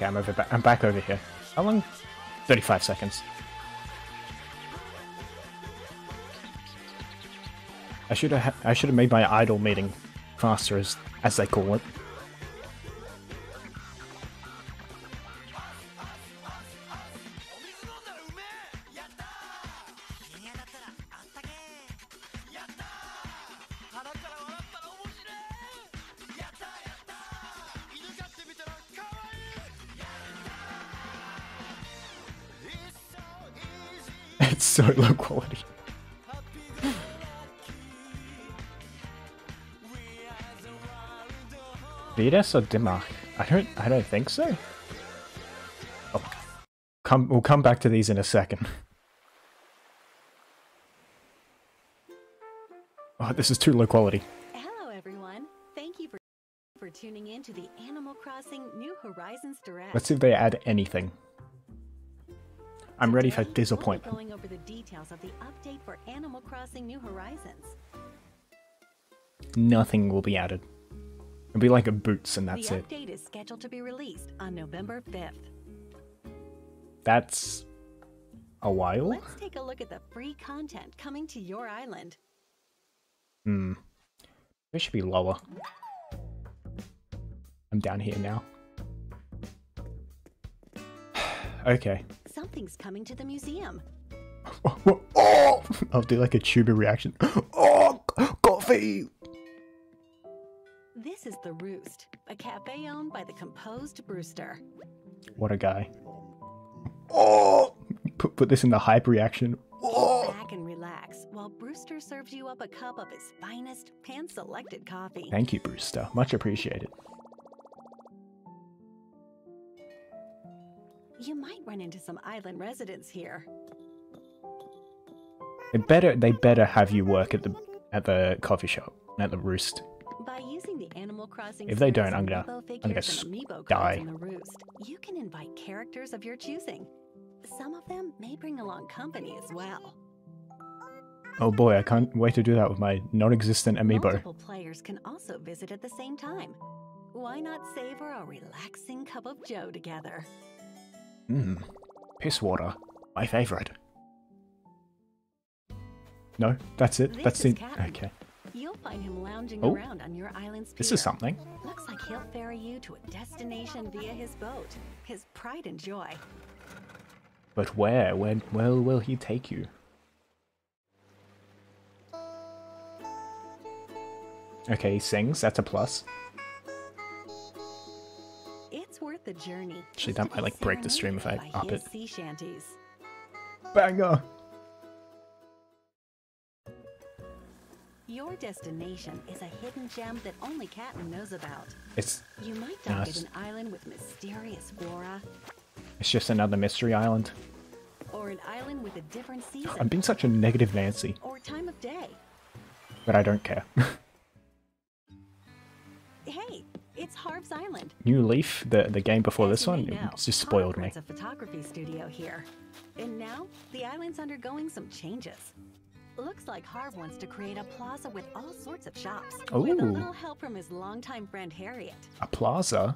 Okay, I'm over. Ba I'm back over here. How long? 35 seconds. I should have. I should have made my idol meeting faster, as as they call it. Or Dimash? I don't I don't think so. Oh, come we'll come back to these in a second. Oh, this is too low quality. Hello, everyone. Thank you for for tuning in to the Animal Crossing New Horizons Direct. Let's see if they add anything. I'm ready for Today, we'll disappointment. Going over the details of the update for Animal Crossing New Horizons. Nothing will be added. It'll be like a boots and that's it. the it. update is scheduled to be released on November 5th. That's a while. Let's take a look at the free content coming to your island. Hmm. It should be lower. I'm down here now. okay. Something's coming to the museum. oh! I'll do like a tuber reaction. Oh, coffee! This is The Roost, a cafe owned by the composed Brewster. What a guy. Oh! Put, put this in the hype reaction. Oh! Sit back and relax while Brewster serves you up a cup of his finest hand selected coffee. Thank you, Brewster. Much appreciated. You might run into some island residents here. They better they better have you work at the at the coffee shop at the roost. By using the Animal Crossing If they don't, I'm gonna- I'm gonna figures and s- Amiibo die. in the Roost, you can invite characters of your choosing. Some of them may bring along company as well. Oh boy, I can't wait to do that with my non-existent amiibo. Multiple players can also visit at the same time. Why not savor a relaxing cup of joe together? Mmm. Piss water. My favorite. No, that's it. This that's it. okay. Find him lounging Oh. around on your island's pier. This is something. Looks like he'll ferry you to a destination via his boat, his pride and joy. But where? Where? Where will he take you? Okay, he sings. That's a plus. It's worth the journey. Actually, that might, like, break the stream if I up it. Sea shanties. Banger. Your destination is a hidden gem that only Kapp'n knows about. It's You might dock an island with mysterious flora, it's just another mystery island. or an island with a different season, I'm being such a negative Nancy, or time of day. but I don't care. Hey, it's Harv's Island. New Leaf, the the game before As this one, know, it's just spoiled me. runs a photography studio here. And now, the island's undergoing some changes. Looks like Harv wants to create a plaza with all sorts of shops. With a little help from his longtime friend Harriet. A plaza.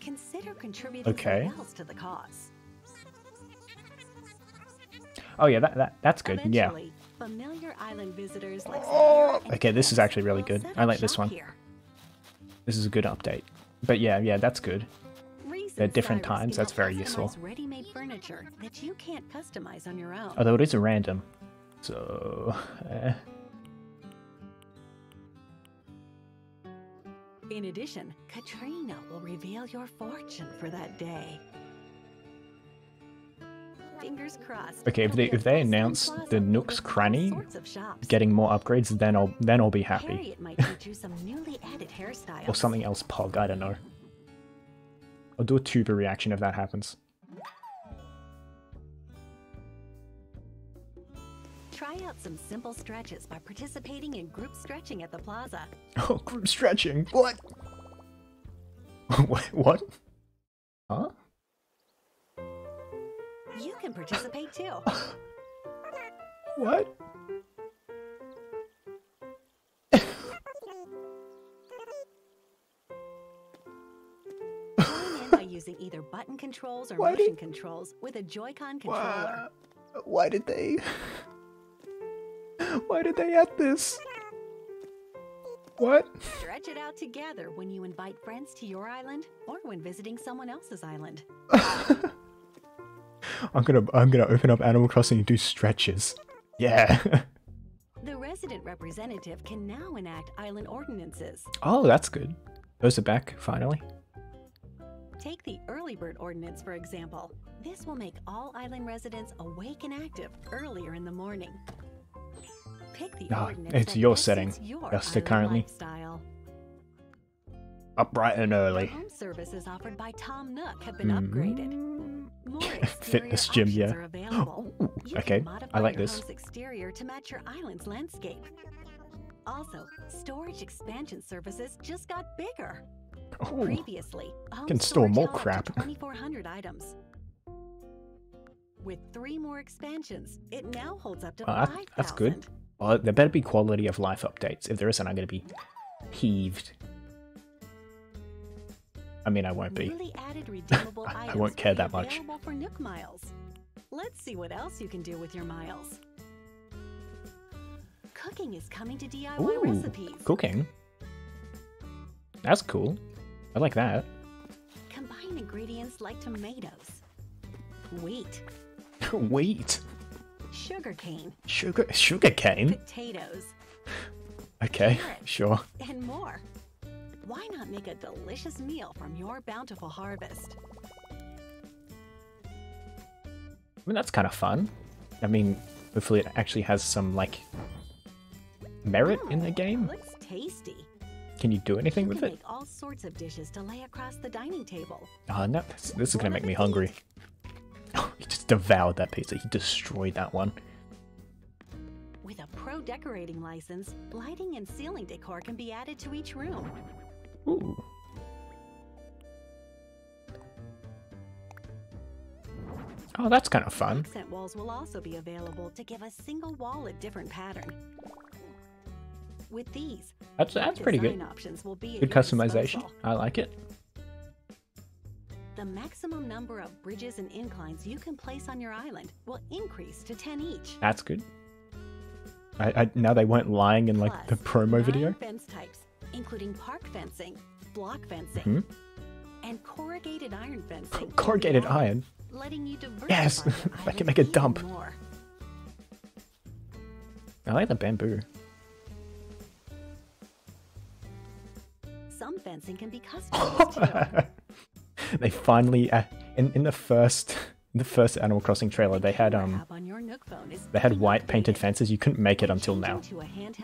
Consider contributing Okay. else to the cause. Oh yeah, that, that that's good. Yeah. Familiar island visitors like Oh, okay, this is actually really good. I like this one. here. This is a good update. But yeah, yeah, that's good. They're different times, that's very useful. Ready-made furniture that you can't customize on your own. Although it is a random. So, eh. In addition, Katrina will reveal your fortune for that day. Fingers crossed. Okay, if they- if they announce the Nook's Cranny sorts of shops. getting more upgrades, then I'll then I'll be happy. Some newly added hairstyles. Or something else pog, I don't know. I'll do a tuber reaction if that happens. Try out some simple stretches by participating in group stretching at the plaza. Oh, group stretching. What? what? What? Huh? You can participate too. What? Join in by using either button controls or Why did- motion controls with a Joy-Con controller. Why did they? Why did they add this? What? Stretch it out together when you invite friends to your island or when visiting someone else's island. I'm gonna I'm gonna open up Animal Crossing and do stretches. Yeah. The resident representative can now enact island ordinances. oh, that's good. Those are back finally. Take the early bird ordinance, for example. This will make all island residents awake and active earlier in the morning. Pick the ordinance it's your setting, suits your Just currently. lifestyle. Up bright and The early. home services offered by Tom Nook have been upgraded. Mm. More Fitness gym, yeah. are. Ooh, okay, I like this. exterior to match your island's landscape. Also, storage expansion services just got bigger. Ooh, Previously, Can store more crap. 2,400 items. With three more expansions, it now holds up to Oh, that- 5,000. that's good. Well, there better be quality of life updates. If there isn't, I'm gonna be peeved. I mean, I won't be. Newly added redeemable I- won't care that much. Available for Nook Miles. Let's see what else you can do with your miles. Cooking is coming to DIY Ooh, recipes. cooking. That's cool. I like that. Combine ingredients like tomatoes, wheat, Wheat, sugarcane, sugar, sugar cane. potatoes, Okay, Carrots. sure. and more. Why not make a delicious meal from your bountiful harvest? I mean, that's kind of fun. I mean, hopefully it actually has some like merit in the oh, game. Looks tasty. Can you do anything you with it? make all sorts of dishes to lay across the dining table. Oh no, this, this is gonna make me hungry. He just devoured that pizza. He destroyed that one. With a pro decorating license, lighting and ceiling decor can be added to each room. Ooh. Oh, that's kind of fun. Accent walls will also be available to give a single wall a different pattern. With these, That's that's pretty good. options will be Good customization. disposal. I like it. The maximum number of bridges and inclines you can place on your island will increase to 10 each. That's good. I, I now they weren't lying in like the promo video. fence types, including park fencing, block fencing, Hmm? and corrugated iron fencing. Corrugated iron. Letting you Yes, I can make a dump. More. I like the bamboo. Some fencing can be customized. they finally uh, in in the first the first Animal Crossing trailer they had um app on your Nook phone is they had white painted fences. You couldn't make it until now.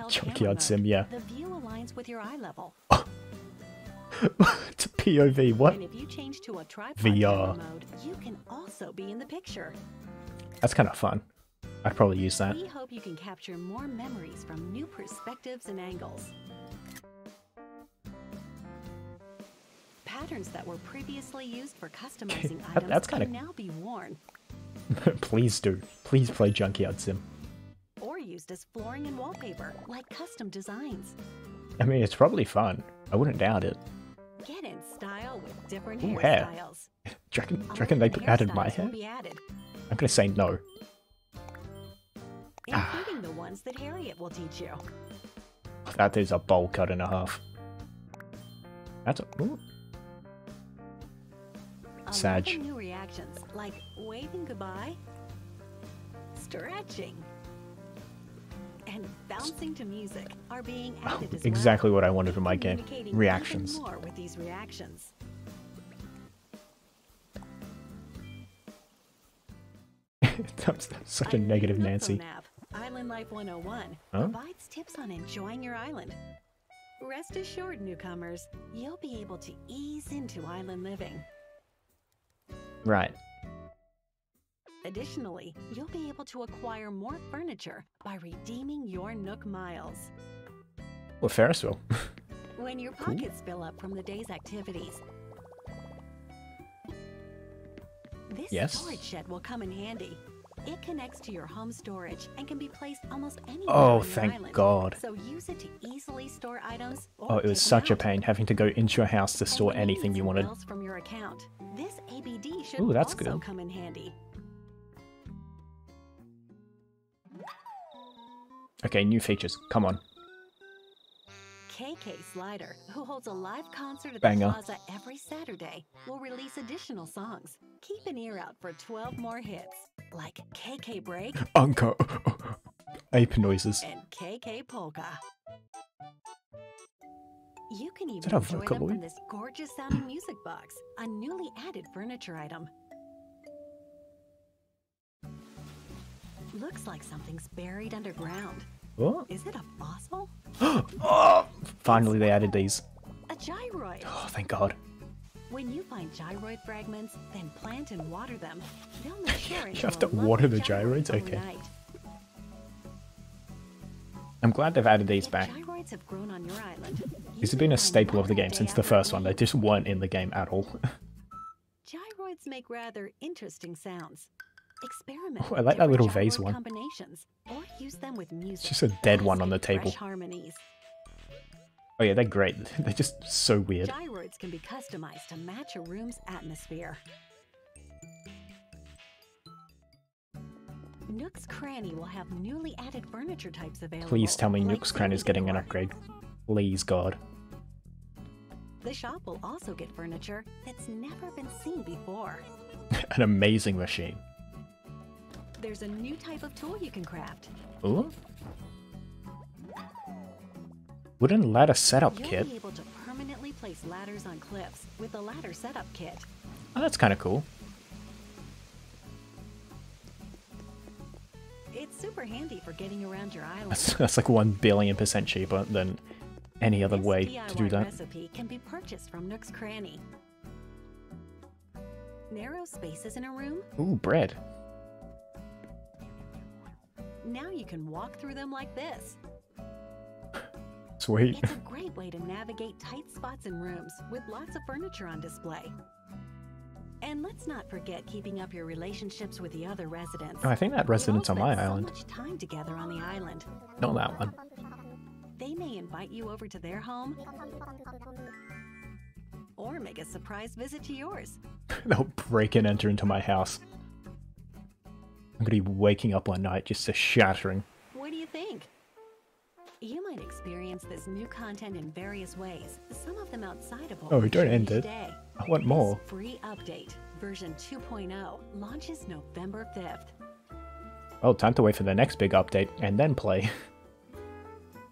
Junkyard sim, yeah. The view aligns with your eye level. it's a POV. What? And if you change to a VR. mode, you can also be in the picture. That's kind of fun. I'd probably use that. We hope you can capture more memories from new perspectives and angles. Patterns that were previously used for customizing items that's kinda- can now be worn Please do. Please play Junkyard Sim. or used as flooring and wallpaper, like custom designs. I mean, it's probably fun. I wouldn't doubt it. Get in style with different Ooh, hair. hairstyles. Do you reckon, do you reckon they added my hair? Added, I'm gonna say no. Ah. including the ones that Harriet will teach you. That is a bowl cut and a half. That's a. Ooh. Sag. new reactions, like waving goodbye, stretching, and bouncing to music, are being Oh, added as exactly well. what I wanted from my game. Reactions. More with these reactions. that's, that's such a negative Nancy. app, Island Life 101 Huh? provides tips on enjoying your island. Rest assured, newcomers, you'll be able to ease into island living. Right. Additionally, you'll be able to acquire more furniture by redeeming your Nook miles. Well, Ferris wheel. When your pockets fill up from the day's activities. This Yes. storage shed will come in handy. It connects to your home storage and can be placed almost anywhere Oh, thank island. God. So use it to easily store items. Or Oh, it was such a pain having to go into your house to store payments anything you wanted. from your account. This ABD should Ooh, that's also good. come in handy. Okay, new features. Come on. KK Slider, who holds a live concert at Banger. the Plaza every Saturday, will release additional songs. Keep an ear out for 12 more hits, like KK Break Unco, Ape noises. and KK Polka. You can even enjoy them from this gorgeous sounding music box, a newly added furniture item. Looks like something's buried underground. What? Is it a fossil? oh, finally they added these. A gyroid? Oh, thank God. When you find gyroid fragments, then plant and water them. They'll mature You have to water the gyroids? Okay. overnight. I'm glad they've added these back. gyroids have grown on your island, These have been a staple of the game since the first one. They just weren't in the game at all. Gyroids make rather interesting sounds. Experiment. Oh, I like that little vase one. Combinations, or use them with music. just a dead one on the table. Harmonies. oh yeah, they're great. They're just so weird. Gyroids can be customized to match a room's atmosphere. Nook's Cranny will have newly added furniture types available. Please tell me like Nook's Cranny is getting an upgrade. Please, God. The shop will also get furniture that's never been seen before. An amazing machine. There's a new type of tool you can craft. Ooh. Wooden ladder setup You'll kit. be able to permanently place ladders on cliffs with the ladder setup kit. Oh, that's kind of cool. It's super handy for getting around your island. That's, that's like one billion percent cheaper than any other This way DIY to do that. recipe can be purchased from Nook's Cranny. Narrow spaces in a room? Ooh, bread. Now you can walk through them like this. Sweet. It's a great way to navigate tight spots in rooms with lots of furniture on display. And let's not forget keeping up your relationships with the other residents. Oh, I think that resident's on my spend island. So much time together on the island. Not that one. They may invite you over to their home or make a surprise visit to yours. They'll break and enter into my house. I'm gonna be waking up one night just to shattering. What do you think? You might experience this new content in various ways, some of them outside of what Oh, we don't end it. day. I want This more. free update, version 2.0, launches November 5th. Well, time to wait for the next big update and then play.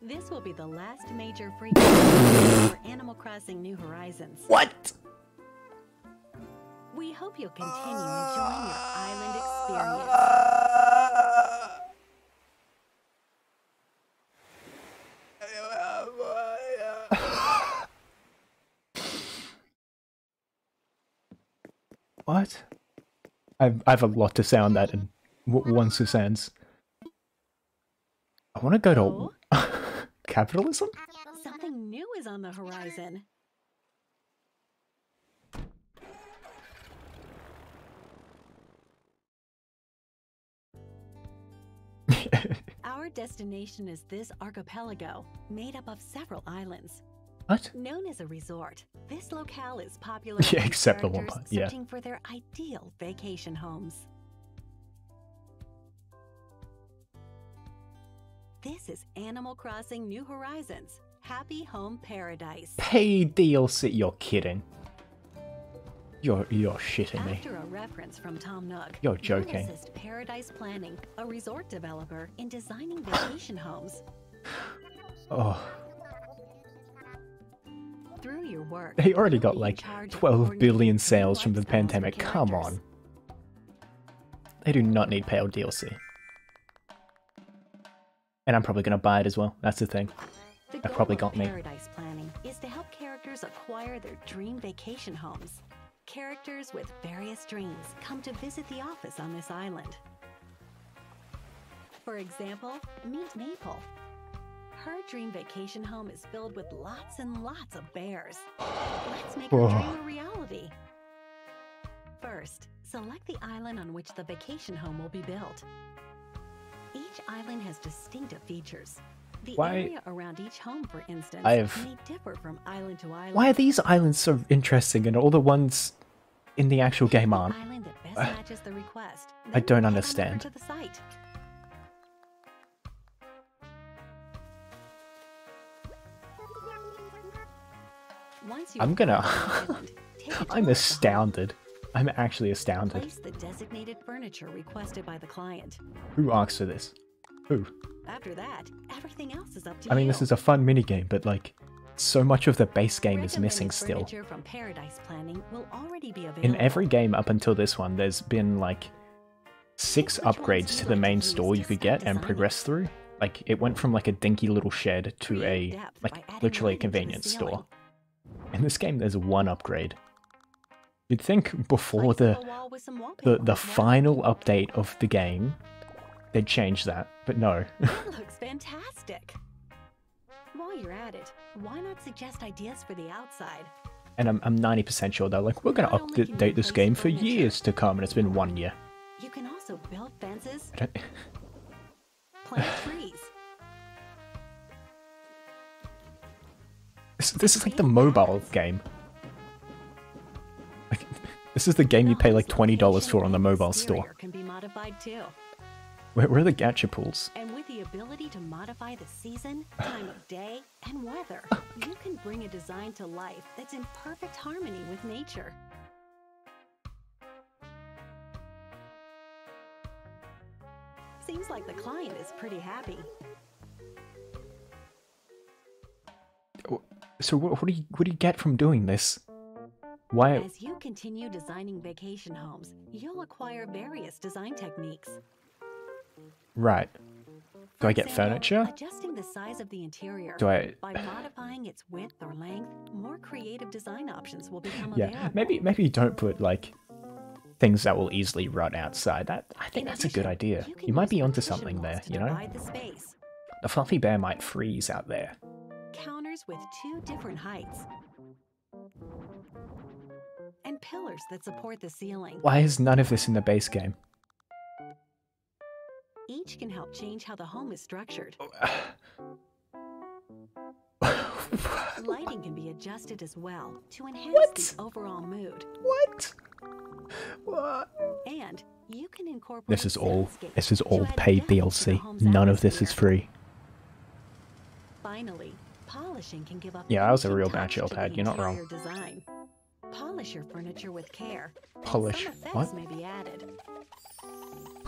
This will be the last major free content for Animal Crossing New Horizons. What? We hope you'll continue enjoying your island experience. What? I've, I have a lot to say on that in w- one sentence. I want to go to capitalism? Something new is on the horizon. Our destination is this archipelago, made up of several islands. what? Known as a resort, this locale is popular Yeah, except the one yeah. searching for their ideal vacation homes. This is Animal Crossing New Horizons, Happy Home Paradise. Pay DLC? You're kidding. You're you're shitting me. After a reference from Tom Nook, You're joking. Paradise Planning, a resort developer, in designing vacation homes. Oh, Through your work, they already got like charge of 12 coordinating billion sales from the pandemic. Come on. They do not need paid DLC. And I'm probably gonna buy it as well. That's the thing. The That probably got me. Paradise planning is to help characters acquire their dream vacation homes. Characters with various dreams come to visit the office on this island. For example, meet Maple. Her dream vacation home is filled with lots and lots of bears. Let's make her dream a reality. First, select the island on which the vacation home will be built. Each island has distinctive features. The Why- area around each home, for instance, I have- may differ from island to island. Why are these islands so interesting and all the ones in the actual game aren't. Uh. I don't head on over understand. To the site. Once you've I'm gonna- found the island, take a tour I'm of the home. astounded. I'm actually astounded. Place the designated furniture requested by the client. Who asked for this? Who? After that, everything else is up to I you. mean, this is a fun minigame, but like, so much of the base game is missing still. From Paradise Planning will already be available. In every game up until this one, there's been like six upgrades to the main store you could get and progress through. Like, it went from like a dinky little shed to a like literally a lighting to the convenience store. In this game, there's one upgrade. You'd think before the up a wall with some the the final update of the game, they'd change that, but no. Looks fantastic. While you're at it, why not suggest ideas for the outside? and I'm I'm 90% sure they're like, we're gonna Not only can you update this game for furniture- years to come, and it's been one year. You can also build fences, plant trees, This, this is like the mobile game. Like, this is the game you pay like twenty dollars for on the mobile store. Can be modified too. Where, where are the gacha pools? And with the ability to modify the season, time of day, and weather, you can bring a design to life that's in perfect harmony with nature. Seems like the client is pretty happy. So what, what do you what do you get from doing this? Why? As you continue designing vacation homes, you'll acquire various design techniques. Right. Do I get furniture? Adjusting the size of the interior. Do I? By modifying its width or length, more creative design options will become Yeah. available. Maybe maybe you don't put like things that will easily run outside. That I think In that's a good idea. you You might be onto something there. You know, the the fluffy bear might freeze out there. Counters with two different heights. And pillars that support the ceiling. Why is none of this in the base game? Each can help change how the home is structured. Oh, ah. Lighting can be adjusted as well to enhance What? the overall mood. what? What? And you can incorporate This is all. This is all add paid depth to the DLC. home's None of this is free. Finally, polishing can give a Yeah, I was a real bad bachelor to pad, you're not wrong. Design. Polish your furniture with care. Polish what? may be added.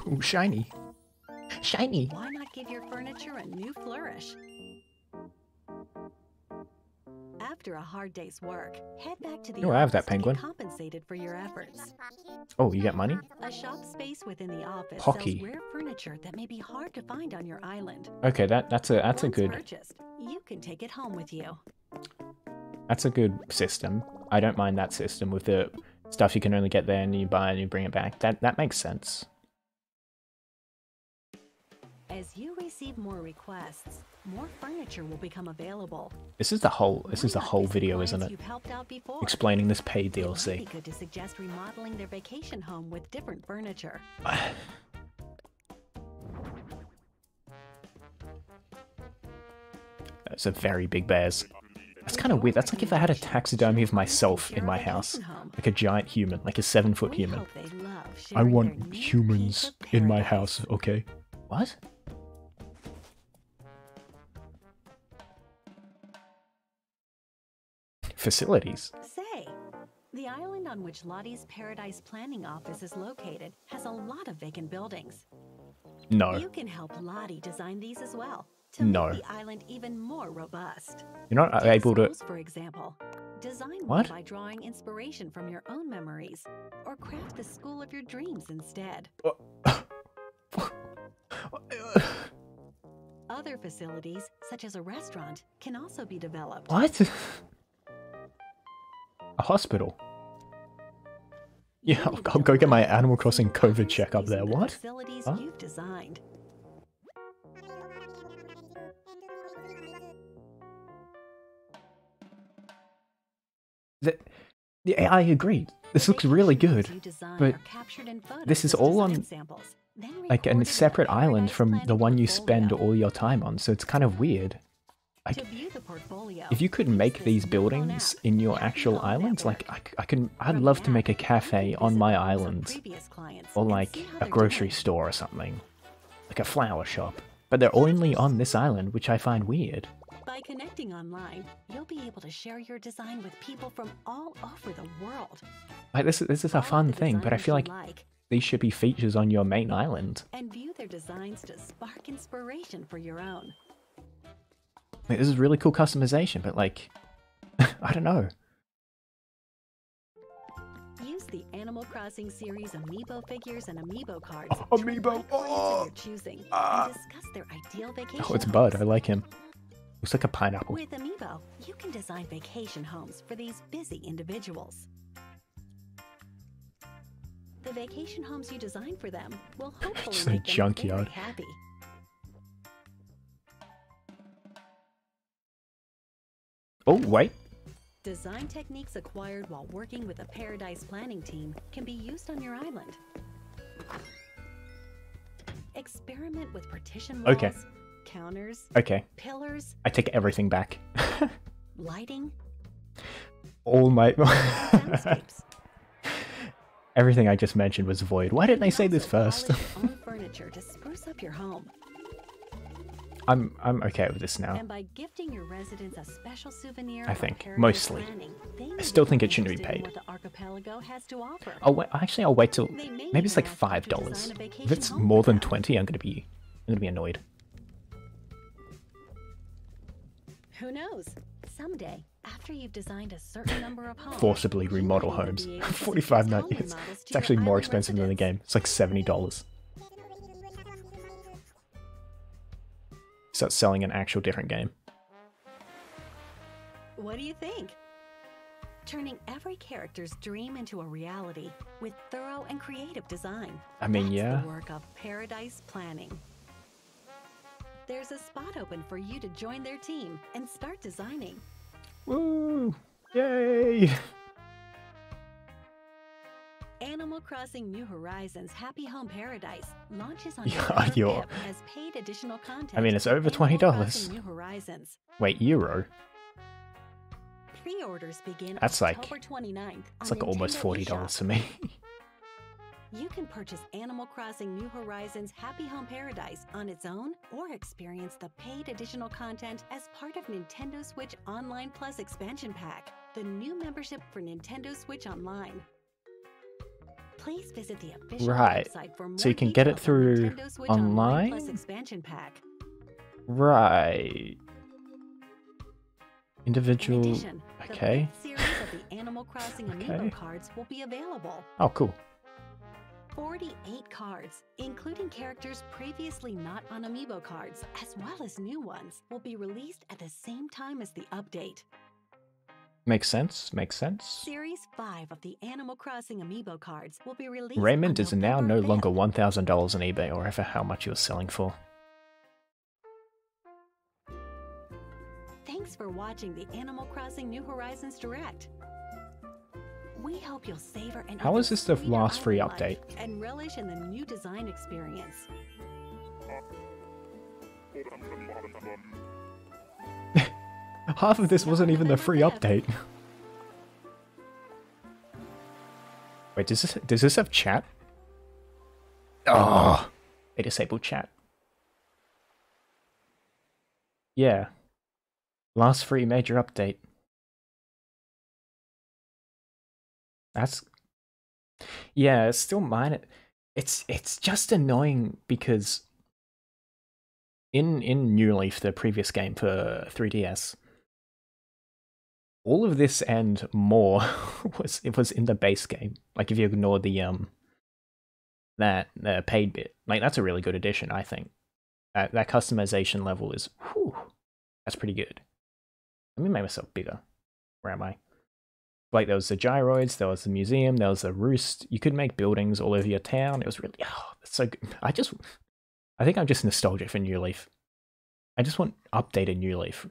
Ooh, shiny. Shiny. Why not give your furniture a new flourish? After a hard day's work, head back to the Oh, I have that office to get penguin. compensated for your efforts. Oh, you got money? A shop space within the office Hockey. sells rare furniture that may be hard to find on your island. Okay, that that's a that's a good purchased, you can take it home with you. that's a good system. I don't mind that system with the stuff you can only get there and you buy and you bring it back. That that makes sense. As you receive more requests, more furniture will become available. This is the whole this is the whole video, isn't it? You've helped out before. Explaining this paid It DLC. good to suggest remodeling their vacation home with different furniture. That's a very big bears. That's kind of weird. That's like if I had a taxidermy of myself in my house, like a giant human, like a seven foot human. hope they love I want humans in my house, okay? What? Facilities. Say, the island on which Lottie's Paradise Planning Office is located has a lot of vacant buildings. No. You can help Lottie design these as well to No. make the island even more robust. You're not uh, Take able to. for example. Design What? by drawing inspiration from your own memories, or craft the school of your dreams instead. Uh, Other facilities, such as a restaurant, can also be developed. What? A hospital. Yeah, I'll, I'll go get my Animal Crossing COVID check up there. with the What? Facilities Huh? you've designed. The, yeah, I agree. This looks really good. but are captured in photos this is all on, Like a separate island from the one you spend all your time on, so it's kind of weird. I, To view the portfolio, if you could make these buildings in your actual islands, like I, I can, I'd love to make a cafe on my island, or like a grocery store or something, like a flower shop. But they're only on this island, which I find weird. By connecting online, you'll be able to share your design with people from all over the world. Like this, this is a fun thing, but I feel like like, these should be features on your main island. and view their designs to spark inspiration for your own. Like, this is really cool customization, but like, I don't know. Use the Animal Crossing series amiibo figures and amiibo cards. Oh, to amiibo. invite friends Oh. of your choosing Ah. discuss their ideal vacation. Oh, it's Bud. I like him. Looks like a pineapple. With Amiibo, you can design vacation homes for these busy individuals. The vacation homes you design for them will hopefully Just a make them junkyard. very happy. Oh wait, Design techniques acquired while working with a Paradise planning team can be used on your island. Experiment with partition walls, Okay. counters, okay. pillars, I take everything back. lighting, All my everything I just mentioned was void. Why didn't I say this first? Furniture to spruce up your home. I'm I'm okay with this now. And by gifting your residents a special souvenir, I think, mostly. Planning, I still think it shouldn't be paid. What the archipelago has to offer. Oh wait, actually I'll wait till maybe it's like five dollars. If it's more than twenty, I'm gonna be I'm gonna be annoyed. Who knows? Someday, after you've designed a certain number of homes, Forcibly remodel homes. be Forty five suggest ninety. It's, it's actually more expensive than the game. It's like seventy dollars. Start selling an actual different game. What do you think? Turning every character's dream into a reality with thorough and creative design. I mean, That's yeah. the work of Paradise Planning. There's a spot open for you to join their team and start designing. Woo! Yay! Animal Crossing New Horizons Happy Home Paradise launches on Yeah, you're- 5th as paid additional content. I mean, it's over $20. New Horizons. Wait, euro? Pre-orders begin That's like- October 29th. It's like almost $40 for me. You can purchase Animal Crossing New Horizons Happy Home Paradise on its own or experience the paid additional content as part of Nintendo Switch Online Plus expansion pack, the new membership for Nintendo Switch Online. Please visit the official Right. website for more So you can get it through Online Plus online? expansion pack. right. In Individual. addition, okay. the series of the Animal Crossing Okay. Amiibo cards will be available. Oh, cool. 48 cards, including characters previously not on Amiibo cards, as well as new ones, will be released at the same time as the update. Makes sense. Makes sense. Series 5 of the Animal Crossing Amiibo cards will be released. Raymond is now no longer one thousand dollars on eBay or ever how much he was selling for. Thanks for watching the Animal Crossing New Horizons Direct. We hope you'll savor an How even this the last free update? and relish in the new design experience. Half of this wasn't even the free update. Wait, does this does this have chat? Ah. Oh, they disabled chat. Yeah. Last free major update. That's yeah, it's still mine. It's it's just annoying because in in New Leaf, the previous game for 3DS, all of this and more was it was in the base game. Like if you ignore the um that uh, paid bit, like that's a really good addition, I think. That that customization level is whew, that's pretty good. Let me make myself bigger. Where am I? Like there was the gyroids, there was the museum, there was the roost. You could make buildings all over your town. It was really oh, that's so good. I just I think I'm just nostalgic for New Leaf. I just want updated New Leaf.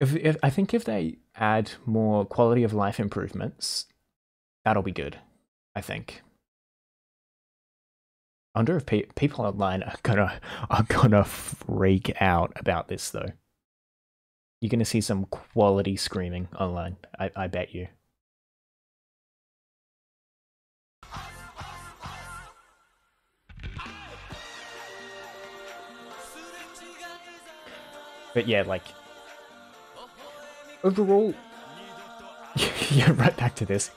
If, if I think if they add more quality of life improvements, that'll be good. I think. I wonder if pe- people online are gonna are gonna freak out about this though. You're gonna see some quality screaming online. I, I bet you. But yeah, like overall, yeah, right back to this.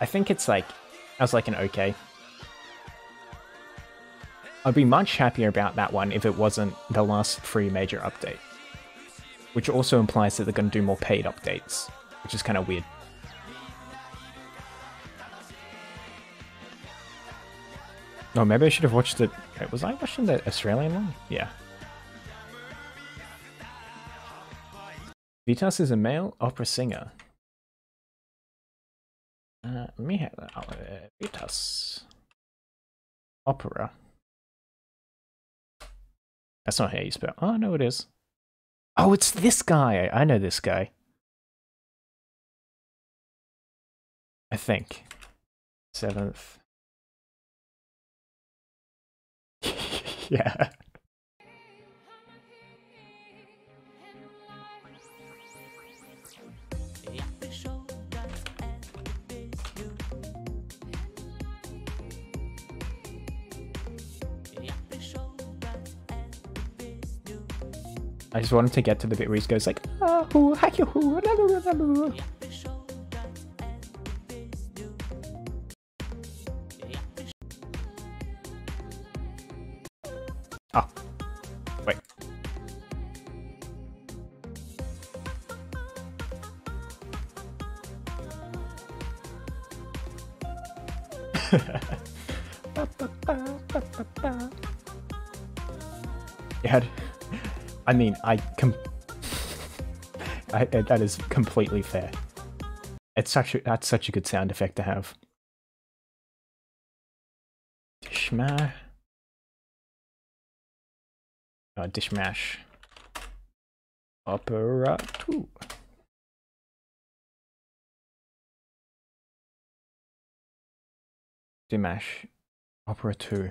I think it's like, I was like an okay. I'd be much happier about that one if it wasn't the last free major update. Which also implies that they're going to do more paid updates, which is kind of weird. Oh, maybe I should have watched it. Was I watching the Australian one? Yeah. Vitas is a male opera singer. Uh, that. Uh, Vitas. Opera. That's not how you spell. Oh, no, it is. Oh, it's this guy. I know this guy. I think. Seventh. yeah. I just wanted to get to the bit where he goes like, oh, I mean, I com- I, that is completely fair. It's such a, that's such a good sound effect to have. Dishma. Oh, dishmash. Uh, Opera 2. Dimash. Opera 2.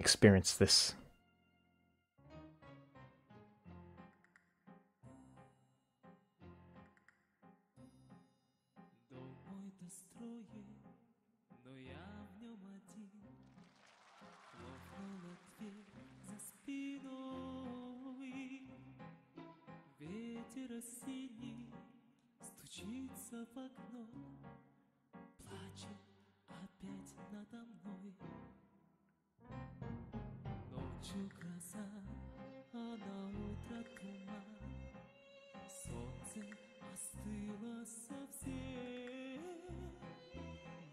Experience this. в окно, плачет опять надо мной. Ночью гроза, а на утро туман. Солнце остыло совсем.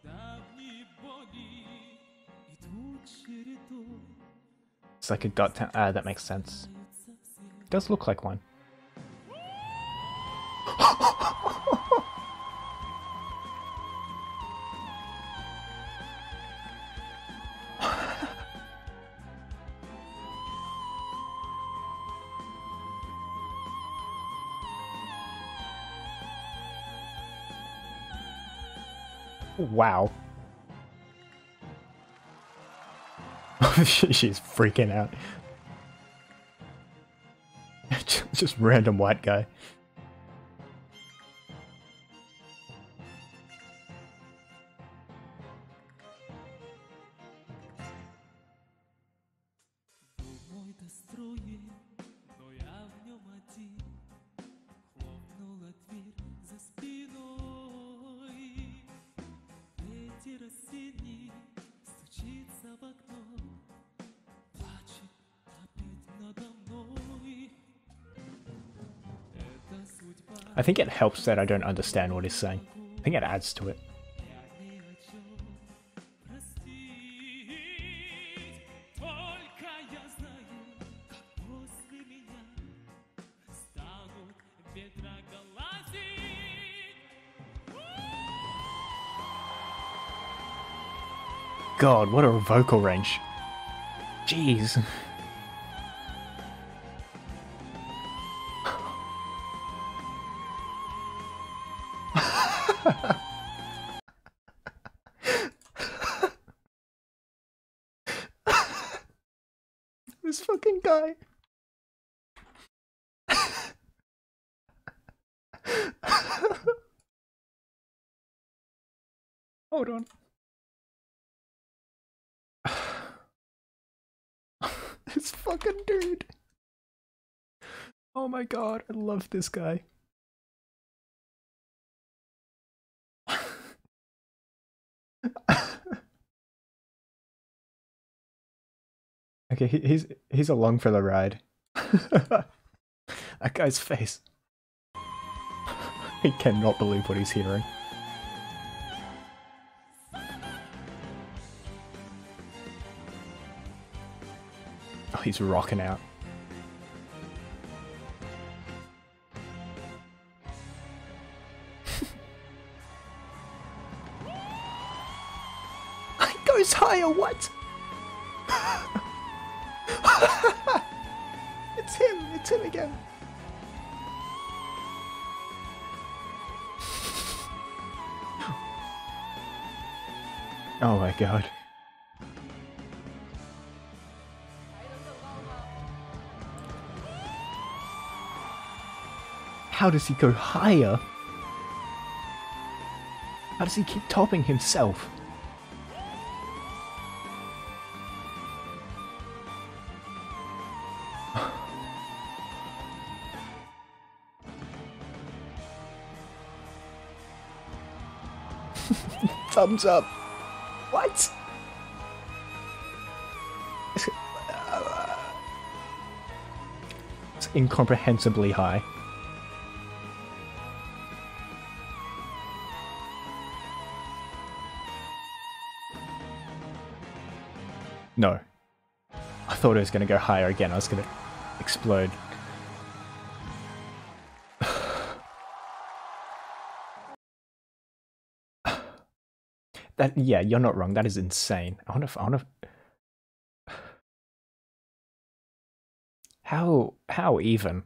Давние боли идут чередой. It's like a gut. Ah, uh, that makes sense. It does look like one. Wow. She's freaking out. Just random white guy. Think it helps that I don't understand what he's saying. I think it adds to it. God, what a vocal range. Jeez. My god, I love this guy. okay, he, he's he's along for the ride. that guy's face. he cannot believe what he's hearing. Oh, he's rocking out. Higher, what? it's him, it's him again. Oh my god. How does he go higher? How does he keep topping himself? Thumbs up. What? It's incomprehensibly high. No. I thought it was going to go higher again. I was going to explode. That yeah, you're not wrong. That is insane. I wonder if I wonder how how even.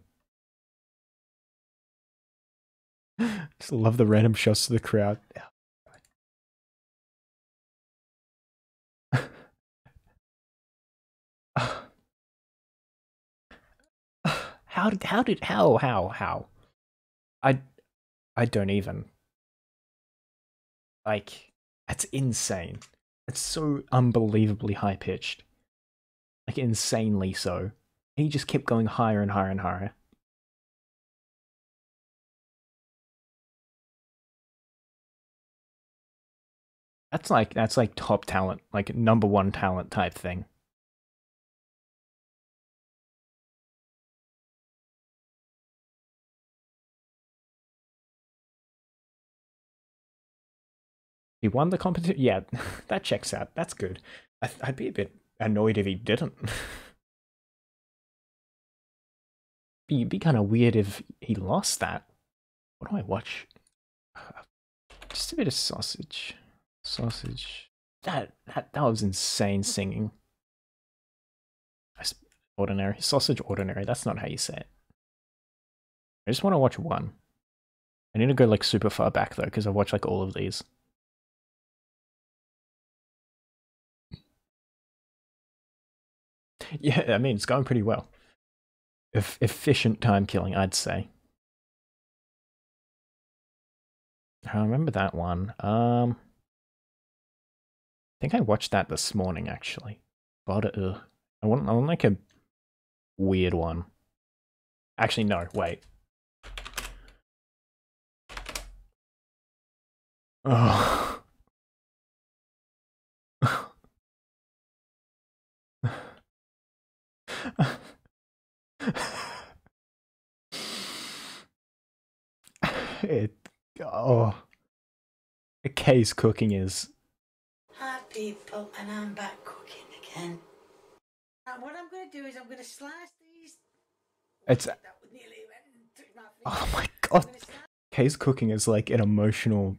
Just love the random shots to the crowd. how did how did how how how i i don't even like that's insane. That's so unbelievably high pitched like insanely so. He just kept going higher and higher and higher. That's like that's like top talent like number one talent type thing He won the competition. Yeah, that checks out. That's good. I would be a bit annoyed if he didn't. be be kind of weird if he lost that. What do I watch? Just a bit of sausage. Sausage. That that that was insane singing. Ordinary sausage. Ordinary. That's not how you say it. I just want to watch one. I need to go like super far back though, because I watch like all of these. Yeah, I mean, it's going pretty well. E efficient time killing, I'd say. I remember that one. Um, I think I watched that this morning, actually. But uh, I want, I want like a weird one. Actually, no, wait. Oh. it oh Kay's cooking is Hi people and I'm back cooking again. Now what I'm gonna do is I'm gonna slice these it's Oh my god. Kay's cooking is like an emotional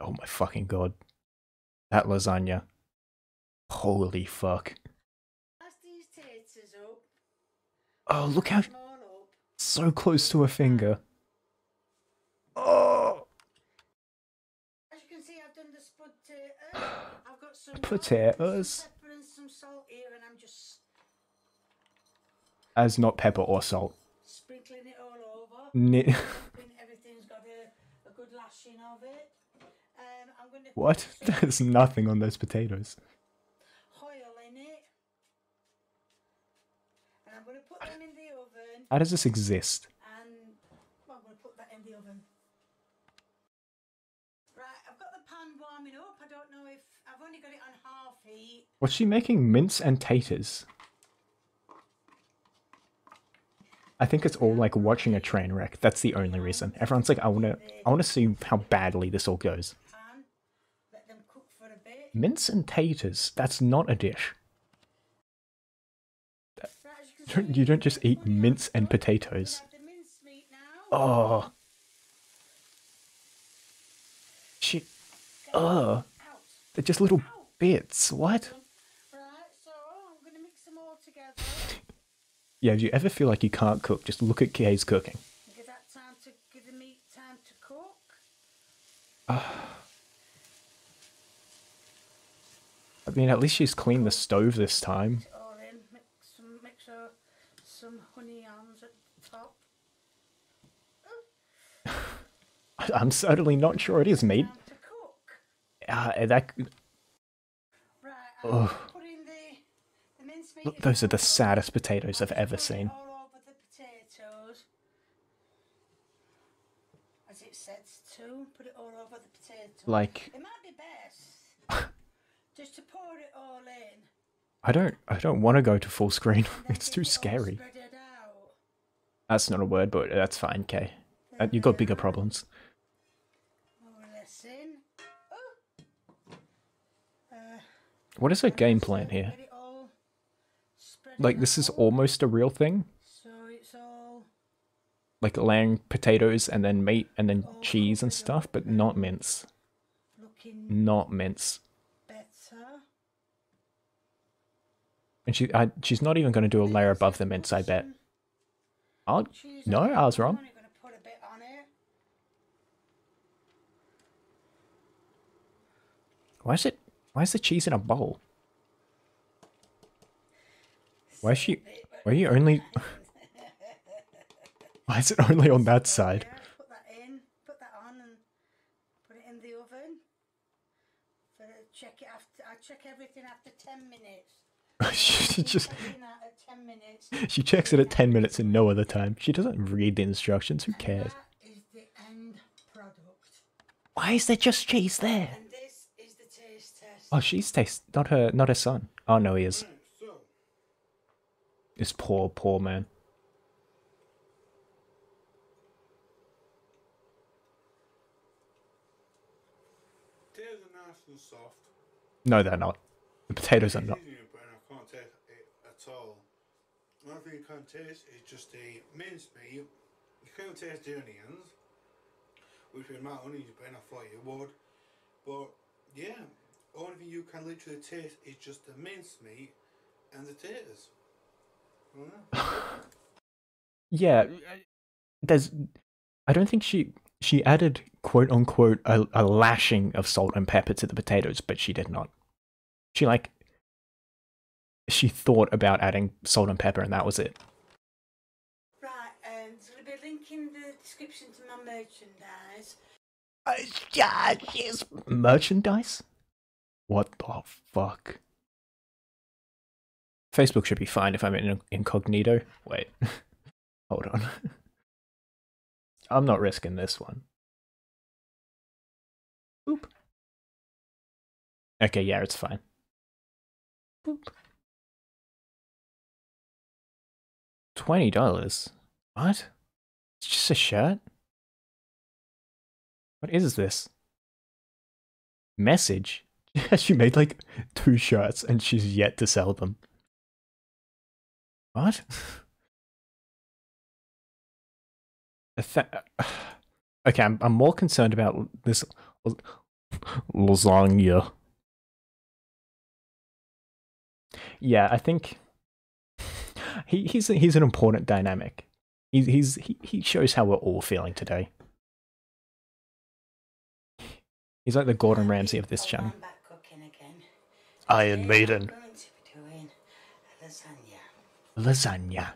Oh my fucking god. That lasagna. Holy fuck. Oh, look how so close to a finger. Oh. As you can see, I've done the spud potato. I've got some potatoes. pepper and some salt here, and I'm just As not pepper or salt. Sprinkling it all over. Ni- everything's got a, a good lashing of it. Um, I'm going to what? There's nothing on those potatoes. oil in it. And I'm going to put them in the oven. How does this exist? And well, I'm going to put that in the oven. Right, I've got the pan warming up. I don't know if I've only got it on half heat. Was she making mince and taters? I think it's all like watching a train wreck. That's the only reason. Everyone's like, I wanna, I wanna see how badly this all goes. Pan, let them cook for a bit. Mince and taters. That's not a dish. You Don't- see, You don't just eat put it on mince and potatoes. Add the mincemeat now. Oh. She. Ugh. They're just little bits. What? Yeah, if you ever feel like you can't cook? Just look at Kay's cooking. Give that time to give the meat time to cook. I mean, at least she's cleaned the stove this time. In. Mix some uh, some honey yams at the top. I'm certainly not sure it is meat. Time mincemeat. Look, in those are the saddest potatoes I've ever seen. All over the potatoes. As it says to, put it all over the potatoes. Like, It might be best just to pour it all in. I don't, I don't want to go to full screen. It's too scary. That's not a word, but that's fine, Kay. Uh, you got bigger problems. What is her game plan here? Like, this is almost a real thing. Like laying potatoes and then meat and then cheese and stuff, but not mince. Not mince. And she, I, she's not even going to do a layer above the mince. I bet. Oh no. I was wrong. Why is it? Why is the cheese in a bowl? Why is she? Why are you only? Why is it only on that side? Put that in, put that on, and put it in the oven. For check it after. I check everything after ten minutes. she just Checking that at ten minutes. she checks it at ten minutes and no other time. She doesn't read the instructions. Who cares? That is the end product. Why is there just cheese there? And this is the taste test. Oh, she's taste not her, not her son. Oh no, he is. This poor, poor man. potatoes are nice and soft. No, they're not. The potatoes are not. But I can't taste it at all. The only thing you can't taste is just the minced meat. You can't taste the onions, which with my onions you put in, I thought you would. But yeah, only thing you can literally taste is just the mincemeat and the taters. Yeah. Yeah, there's. I don't think she she added quote unquote a, a lashing of salt and pepper to the potatoes, but she did not. She like she thought about adding salt and pepper, and that was it. Right, um, so I'll be linking the description to my merchandise. Uh, yeah, yes. Merchandise? What the fuck? Facebook should be fine if I'm in incognito. Wait, hold on. I'm not risking this one. Boop. Okay, yeah, it's fine. Boop. Twenty dollars. What? It's just a shirt. What is this? Message? she made like two shirts and she's yet to sell them. What? Okay, I'm, I'm more concerned about this lasagna. Yeah, I think he, he's he's an important dynamic. He's he's he, he shows how we're all feeling today. He's like the Gordon Ramsay of this channel. I'm back cooking again. Iron Maiden. I'm going to be doing a lasagna. Lasagna.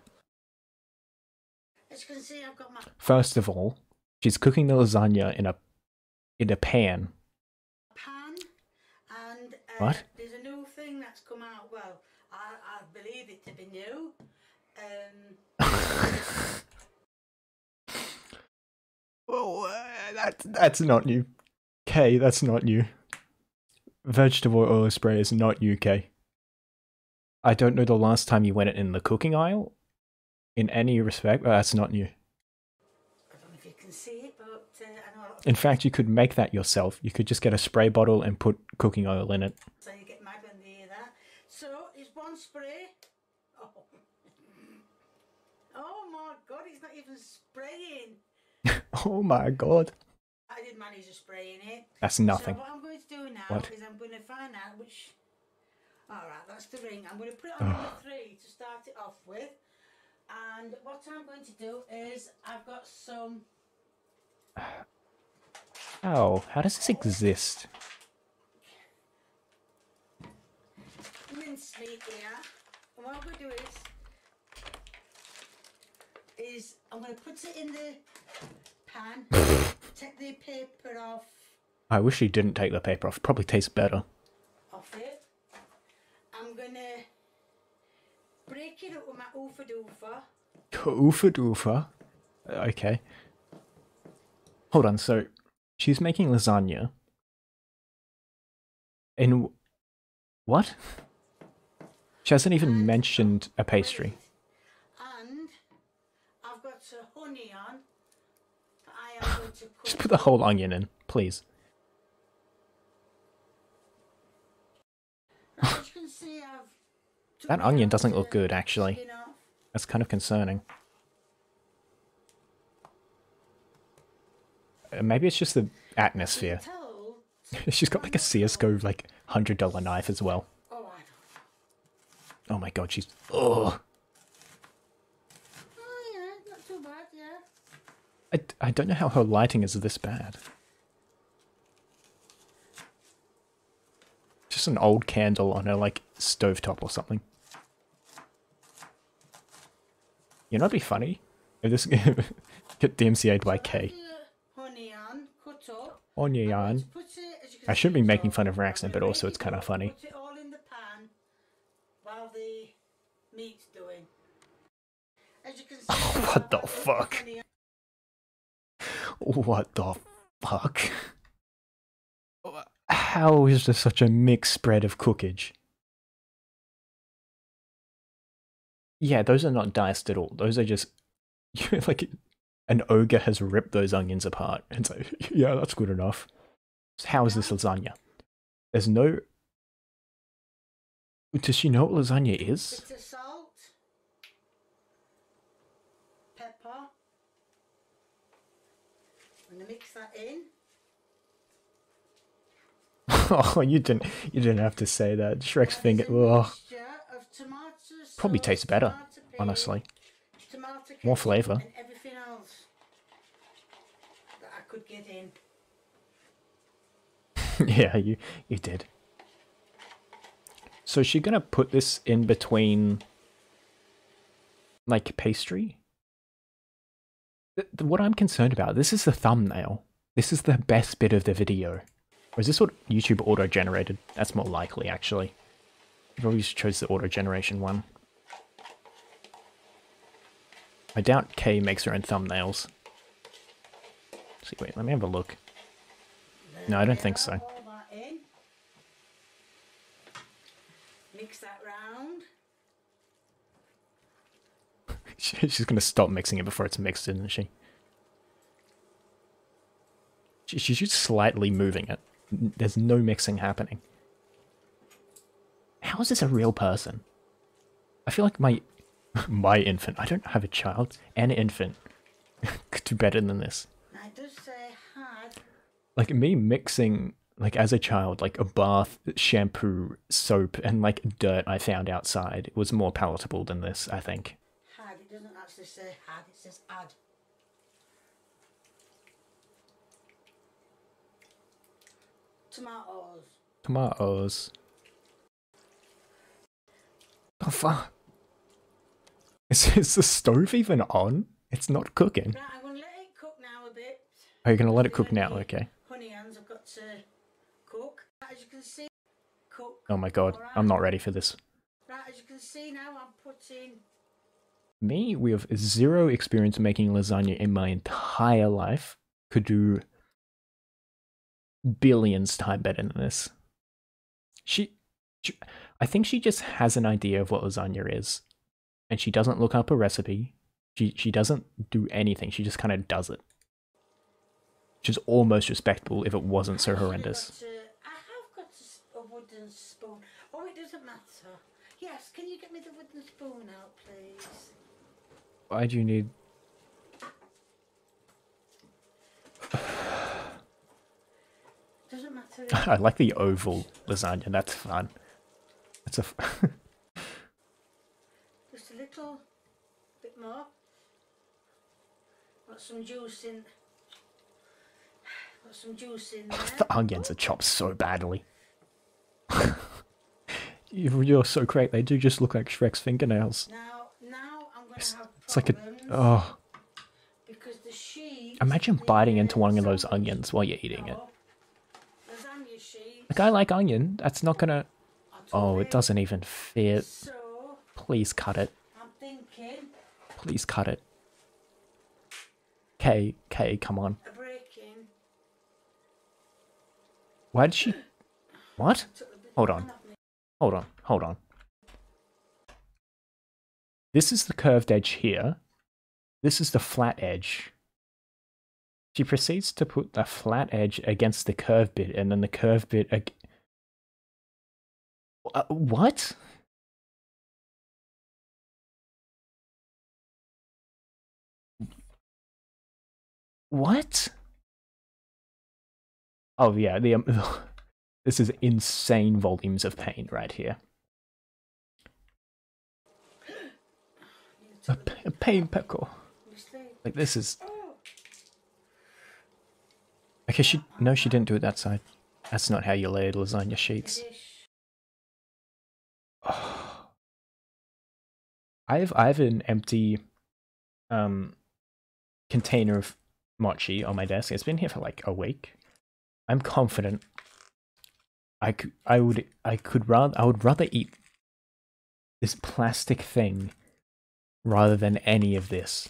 As you can see, I've got my First of all, she's cooking the lasagna in a in a pan. pan, and uh, What? there's a new thing that's come out. Well, I, I believe it to be new. Um, Oh, uh, that's that's not new. K, that's not new. Vegetable oil spray is not new, I don't know the last time you went in the cooking aisle. In any respect, but that's not new. I don't know if you can see it, but uh, I know a lot of In fact, you could make that yourself. You could just get a spray bottle and put cooking oil in it. So you get mad when they hear that. So it's one spray. Oh. oh my god, he's not even spraying. Oh my god. I did manage to spray in it. That's nothing. So what I'm going to do now What? is I'm going to find out which. Alright, that's the ring. I'm going to put it on number three to start it off with. And what I'm going to do is I've got some. Oh, how does this exist? mincemeat here. And what I'm going to do is, is I'm going to put it in the pan, take the paper off, I wish you didn't take the paper off. Probably tastes better. off it. I'm to break it up with my oofa doofa. Oofa doofa. Okay. Hold on, so she's making lasagna. In what? She hasn't even mentioned a pastry. And I've got some honey on. I am going to Just put the whole onion in, please. As you can see, I've took That onion doesn't look good, actually. That's kind of concerning. Uh, Maybe it's just the atmosphere. She's got like a CSGO like hundred dollar knife as well. Oh, my god, she's oh. Yeah, not too bad, yeah. I, I don't know how her lighting is this bad. Just an old candle on her like stovetop or something. You know, it'd be funny if this get DMCA'd by K. Put the honey on, cut up. Onion. and put it- as you can I shouldn't be making fun of her accent, but also it's kinda funny. Put it all in the pan while the meat's doing. As you can see, What the fuck? What the fuck? How is there such a mixed spread of cookage? Yeah, those are not diced at all. Those are just like an ogre has ripped those onions apart and so yeah, that's good enough. So how is this lasagna? There's no. Does she know what lasagna is? Of salt, pepper. I'm gonna mix that in. oh, you didn't. You didn't have to say that. Shrek's finger. is a Ugh. mixture of tomato Probably tastes better, honestly. More flavour. And everything else that I could get in. yeah, you you did. So is she gonna put this in between, like pastry? What I'm concerned about. This is the thumbnail. This is the best bit of the video. Or is this what YouTube auto generated? That's more likely, actually. You probably just chose the auto generation one. I doubt Kay makes her own thumbnails. see, wait, let me have a look. No, I don't think so. All that in. Mix that round. She's gonna stop mixing it before it's mixed, isn't she? She- She's just slightly moving it. There's no mixing happening. How is this a real person? I feel like my my infant. I don't have a child. An infant could do better than this. Now it say had. Like me mixing, like as a child, like a bath, shampoo, soap, and like dirt I found outside was more palatable than this. I think. Had. It doesn't actually say had, it says add. Tomatoes. Tomatoes. The fuck? Is, is the stove even on? it's not cooking. Right, I'm going to let it cook now a bit. Oh, Are you gonna let it cook now? Okay. Honey hands I've got to cook. As you can see, cook. Oh my god, I'm not ready for this. Right, as you can see now, I'm putting Me, we have zero experience making lasagna in my entire life. Could do billions time better than this. She, she, I think she just has an idea of what lasagna is, and she doesn't look up a recipe. She she doesn't do anything. She just kind of does it. Which is almost respectable if it wasn't so horrendous. I have got a wooden spoon. Oh, it doesn't matter. Yes, can you get me the wooden spoon out, please? Why do you need? Doesn't matter. I like the oval lasagna. That's fun. That's a. Just a little bit more. Got some juice in. Got some juice in there. the onions are chopped so badly. You- You're so great. They do just look like Shrek's fingernails. Now, now I'm going It's, have it's like a. Oh, because the sheets. imagine biting into one of those onions while you're eating it. Like I like onion. That's not gonna. Oh, it doesn't even fit. Please cut it. Please cut it. K, K, come on. Why did she? What? Took the bit Hold on. one off me. Hold on, hold on. This is the curved edge here. This is the flat edge. She proceeds to put the flat edge against the curved bit, and then the curved bit. Ag- uh, what? What? Oh yeah, the um, this is insane volumes of pain right here. A pain pickle. Like this is. Oh, Okay, she no, she didn't do it that side. That's not how you lay lasagna sheets. dish. I have I have an empty um container of mochi on my desk. It's been here for like a week. I'm confident I could I would I could rather I would rather eat this plastic thing rather than any of this.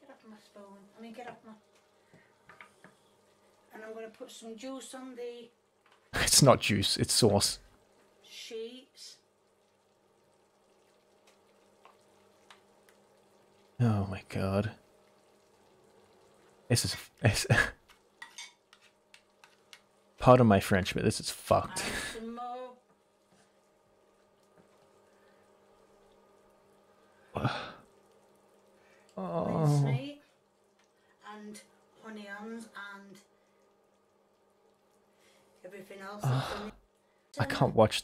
Get off my spoon. I mean, get off my. And I'm going to put some juice on the It's not juice, it's sauce. sheets. Oh my god. This is this Pardon my French, but this is fucked. And some more. Oh. and onions that's. I can't watch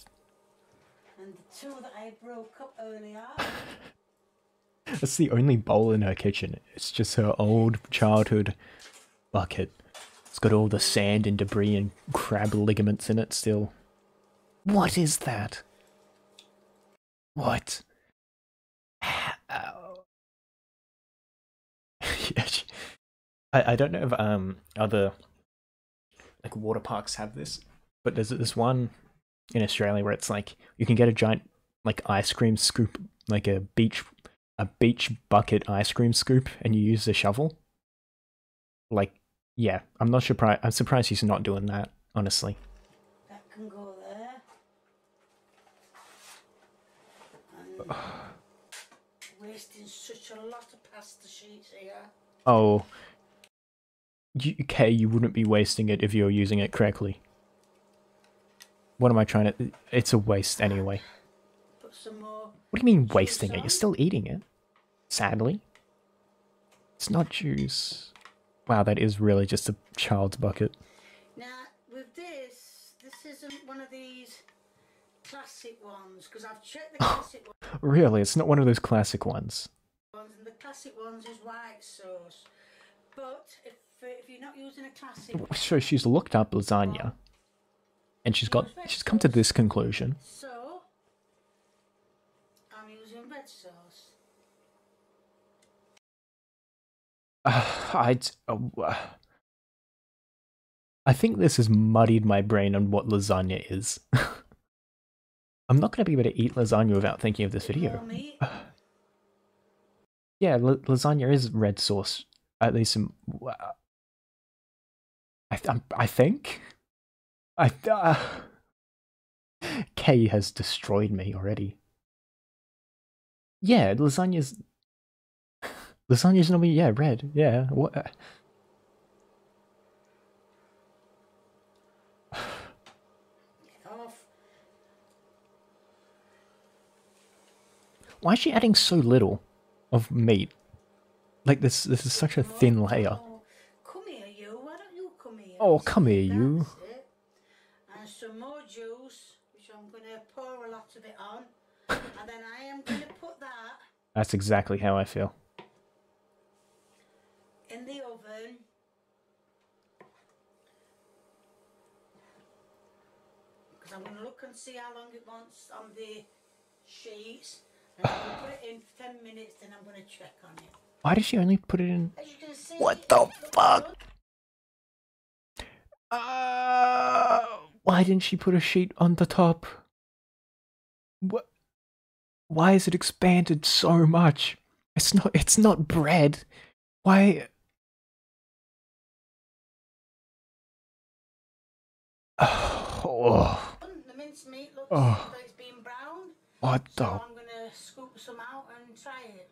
And the two that I broke up earlier. That's the only bowl in her kitchen. It's just her old childhood bucket. It's got all the sand and debris and crab ligaments in it still. What is that? What? Yeah, I, I don't know if um other like water parks have this, but there's this one in Australia where it's like you can get a giant like ice cream scoop, like a beach a beach bucket ice cream scoop and you use the shovel. Like, yeah, I'm not surprised. I'm surprised he's not doing that, honestly. That can go there. Wasting such a lot of pasta sheets here. Oh, you, okay, you wouldn't be wasting it if you're using it correctly. What am I trying to? It's a waste anyway. Put some more. What do you mean wasting it? You're still eating it. Sadly, it's not juice. Wow, that is really just a child's bucket. Now, with this, this isn't one of these classic ones because I've checked the classic ones. Really, it's not one of those classic ones. ones, and the classic ones is white sauce. But if if you're not using a classic, So she's looked up lasagna, and she's got she's come to this conclusion. so I'm using red sauce. Uh, I'd. Uh, I think this has muddied my brain on what lasagna is. I'm not going to be able to eat lasagna without thinking of this video. Yeah, la- lasagna is red sauce. At least, in, I th- I'm- I think. I uh, K has destroyed me already. Yeah, lasagna's lasagna's normally yeah red. Yeah, what? uh, Why is she adding so little of meat? Like this, this is such a thin layer. Oh, come here, you. Why don't you come here? Oh, and come see? here, you. That's it. And some more juice, which I'm going to pour a lot of it on. and then I am going to put that That's exactly how I feel. in the oven. Because I'm going to look and see how long it wants on the sheets. And I'm put it in for 10 minutes, then I'm going to check on it. Why did she only put it in? As you can see, What the it looks fuck? good. Uh, why didn't she put a sheet on the top? What? Why is it expanded so much? It's not. It's not bread. Why? Oh, The minced meat looks Oh. like it's been browned. what So the? I'm gonna scoop some out and try it.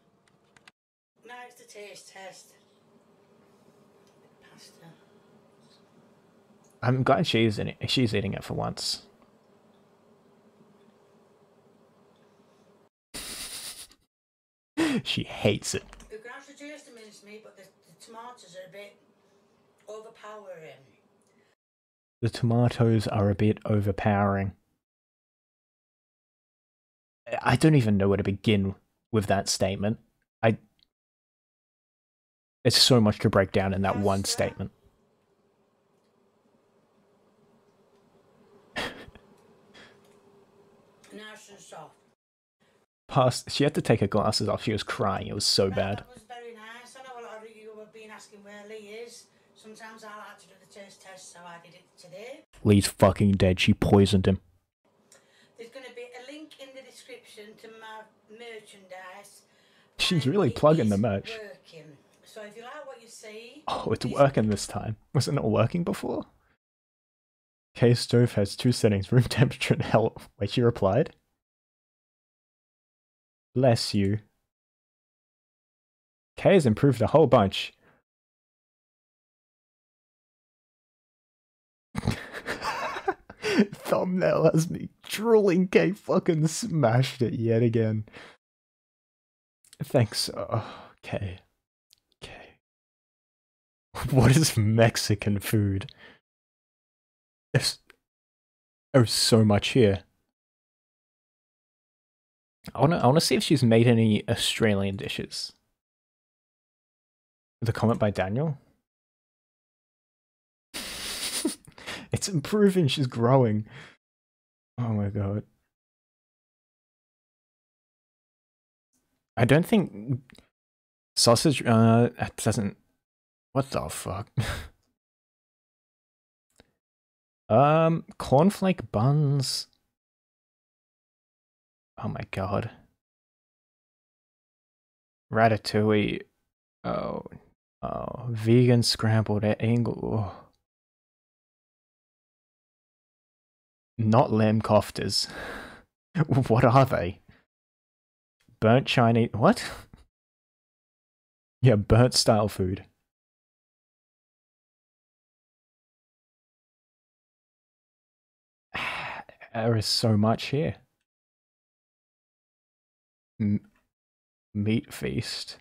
Now it's the taste test. Pasta. I'm glad she's in it. She's eating it for once. She hates it. You can actually taste the meat, but the, the tomatoes are a bit overpowering. The tomatoes are a bit overpowering. I don't even know where to begin with that statement. I. It's so much to break down in that one statement. Nice and soft. Past, she had to take her glasses off. She was crying. It was so bad. That was very nice. I know a lot of you have been asking where Lee is. Sometimes I like to do the taste test, so I did it today. Lee's fucking dead. She poisoned him. There's going to be a link in the description to my merchandise. She's really plugging the merch. Working. So if you like what you see, Oh, it's working this time. Wasn't it working before? K stove has two settings: room temperature and hell. Wait, she replied. Bless you. K has improved a whole bunch. Thumbnail has me drooling. K fucking smashed it yet again. Thanks. Oh, K. K. What is Mexican food? There's, there's so much here. I wanna, I wanna see if she's made any Australian dishes. The comment by Daniel. it's improving. She's growing. Oh my god. I don't think sausage. Uh, that doesn't. What the fuck? um, cornflake buns. Oh my god. Ratatouille. Oh, oh, vegan scrambled egg. Oh. Not lamb koftas. what are they? Burnt Chinese. What? yeah, burnt style food. There is so much here. Meat feast.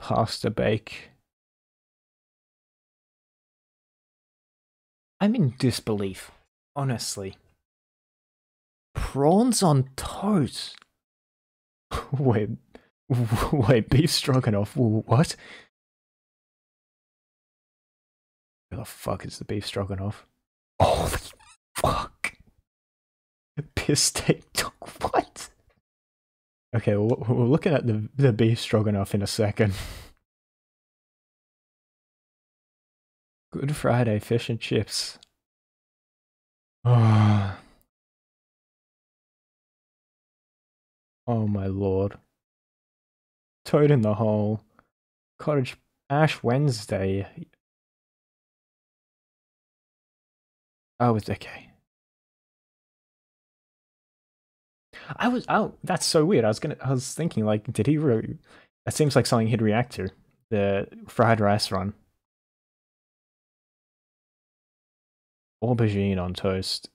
Pasta bake. I'm in disbelief, honestly. Prawns on toast. wait, wait, beef stroganoff. What? Where the fuck is the beef stroganoff? Holy fuck! Piss steak. What? Okay, we're looking at the, the beef stroganoff in a second. Good Friday, fish and chips. Oh. oh my lord. Toad in the hole. Cottage Ash Wednesday. Oh, it's okay. I was oh, that's so weird. I was gonna I was thinking like, did he really that seems like something he'd react to. The fried rice run. Aubergine on toast.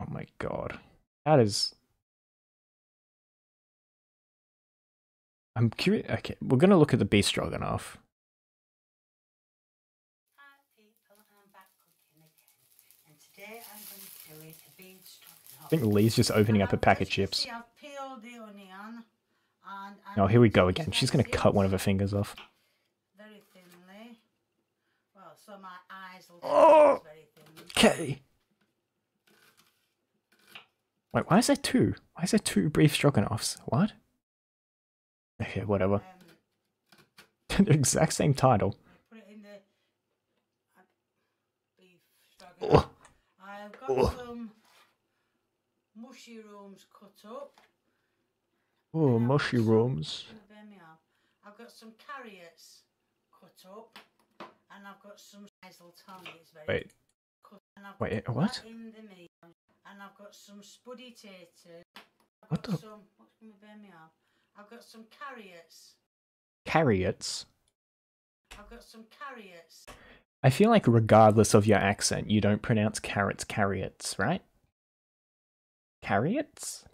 Oh my god. That is I'm curious. Okay, we're gonna look at the beast beef stroganoff. Hi people, I'm back cooking again. And today I'm going to do it a beef stroganoff. I think Lee's just opening up a pack of chips. see, I've peeled the onion and I'm Oh, here we go again. She's gonna cut one of her fingers off. Very thinly. Well, so my eyes will Oh. see very thinly. Okay. Wait, why is there two? Why is there two beef stroganoffs? What? Okay, whatever. Um, the exact same title. put it in the uh, beef stroganoff. Oh, I've got Oh. Mushrooms cut up. oh mushrooms. some- bear me up. I've got some carrots cut up, and I've got some hazel tongue. Very Wait, cut. And I've wait, got what? In the and I've got some spuddy taters. What the- some. What's going to me up? I've got some carrots. carrots. I've got some carrots. I feel like regardless of your accent, you don't pronounce carrots carrots, right? Carrots?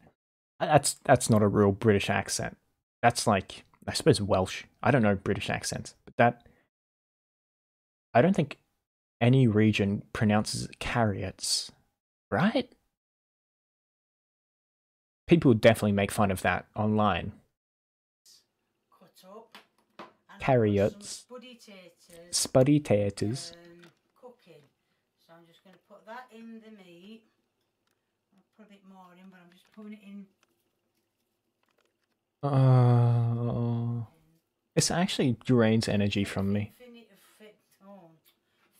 Uh, That's that's not a real British accent. That's like I suppose Welsh. I don't know British accents, but that I don't think any region pronounces it carrots, right? People definitely make fun of that online. Carrots. Spuddy taters. Um, cooking. So I'm just going to put that in the meat. Put a bit more in, but I'm just putting it in. Oh, this actually drains energy from me. Finish,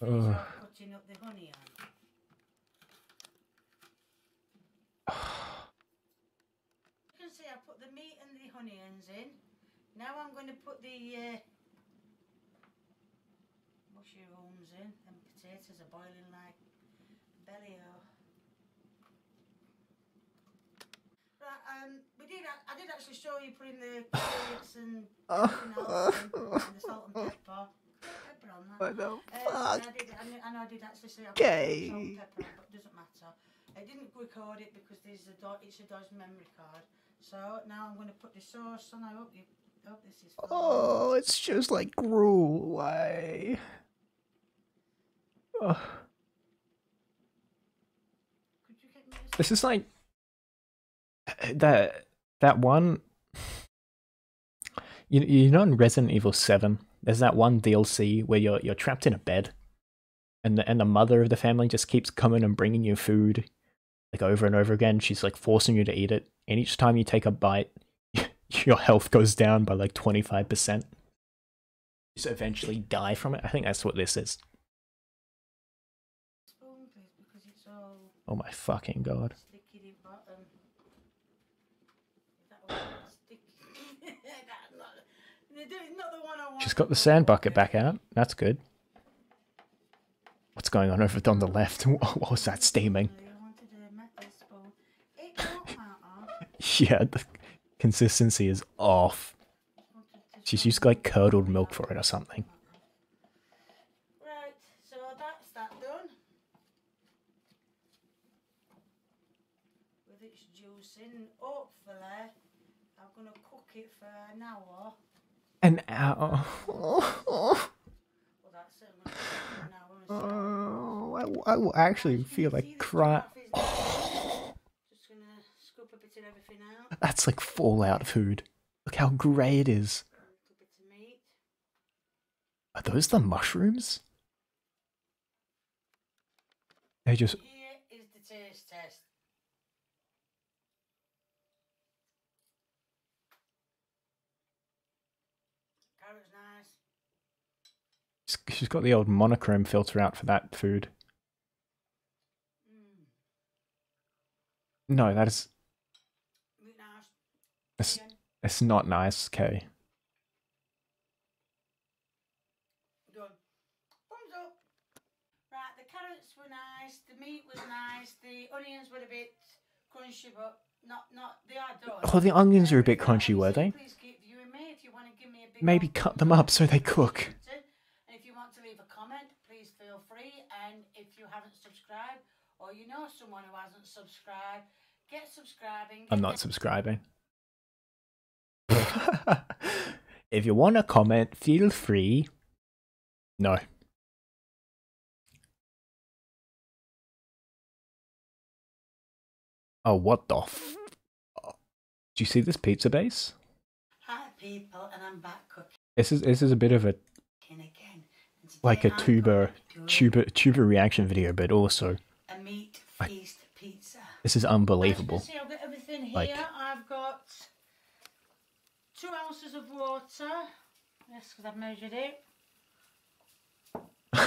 Ugh. off cutting up the honey on. You can see I put the meat and the onions in. Now I'm going to put the uh, mushrooms in. And potatoes are boiling like belly o. Right, um, we did. ac- I did actually show you putting the carrots and everything else in, and the salt and pepper. Pepper on that. the Uh, and I did. I know, I know I did actually say I put Okay. salt and pepper on, but it doesn't matter. I didn't record it because there's a do- it's a Dodge memory card. So now I'm going to put the sauce on. I hope you I hope this is. fine. Oh, it's just like gruel. Why? Ugh. Could you get me a This is like that that one. You you know in Resident Evil Seven, there's that one DLC where you're you're trapped in a bed, and the and the mother of the family just keeps coming and bringing you food, like over and over again. She's like forcing you to eat it, and each time you take a bite, your health goes down by like twenty five percent. You just eventually die from it. I think that's what this is. spoon, please? Because it's all Oh my fucking god! sticky in bottom. Is that one sticky? That's not, it's not the one I want. She's got the sand bucket back out. That's good. What's going on over on the left? What was that steaming? Yeah, the consistency is off. She's used like curdled milk for it or something. Right, so that's that done. With its juice in, hopefully, I'm going to cook it for an hour. An hour. Well, I'm going to cook it for an hour. and see Oh, I, I will actually feel like the cry. stuff is there? Just going to scoop a bit of everything out. That's like Fallout food. Look how grey it is. A little bit of meat. Are those the mushrooms? They just. Here is the taste test. Carrot's nice. She's- got the old monochrome filter out for that food. No, that is it's, it's not nice, okay. Done. Thumbs up. Right, the carrots were nice, the meat was nice, the onions were a bit crunchy, but not not they are done. Oh, the onions are a bit crunchy, were they? Please keep viewing me if you want to give me a big Maybe cut them up so they cook. And if you want to leave a comment, please feel free. And if you haven't subscribed, or you know someone who hasn't subscribed, get subscribing. I'm not subscribing. if you want to comment, feel free. No. Oh, what the f- Do you see this pizza base? Hi people, and I'm back cooking This is this is a bit of a. Like a tuber going to do tuber tuber reaction video, but also a meat I- pizza. this is unbelievable. see, I've got everything here. Like- I've got two ounces of water. Yes, because I've measured it.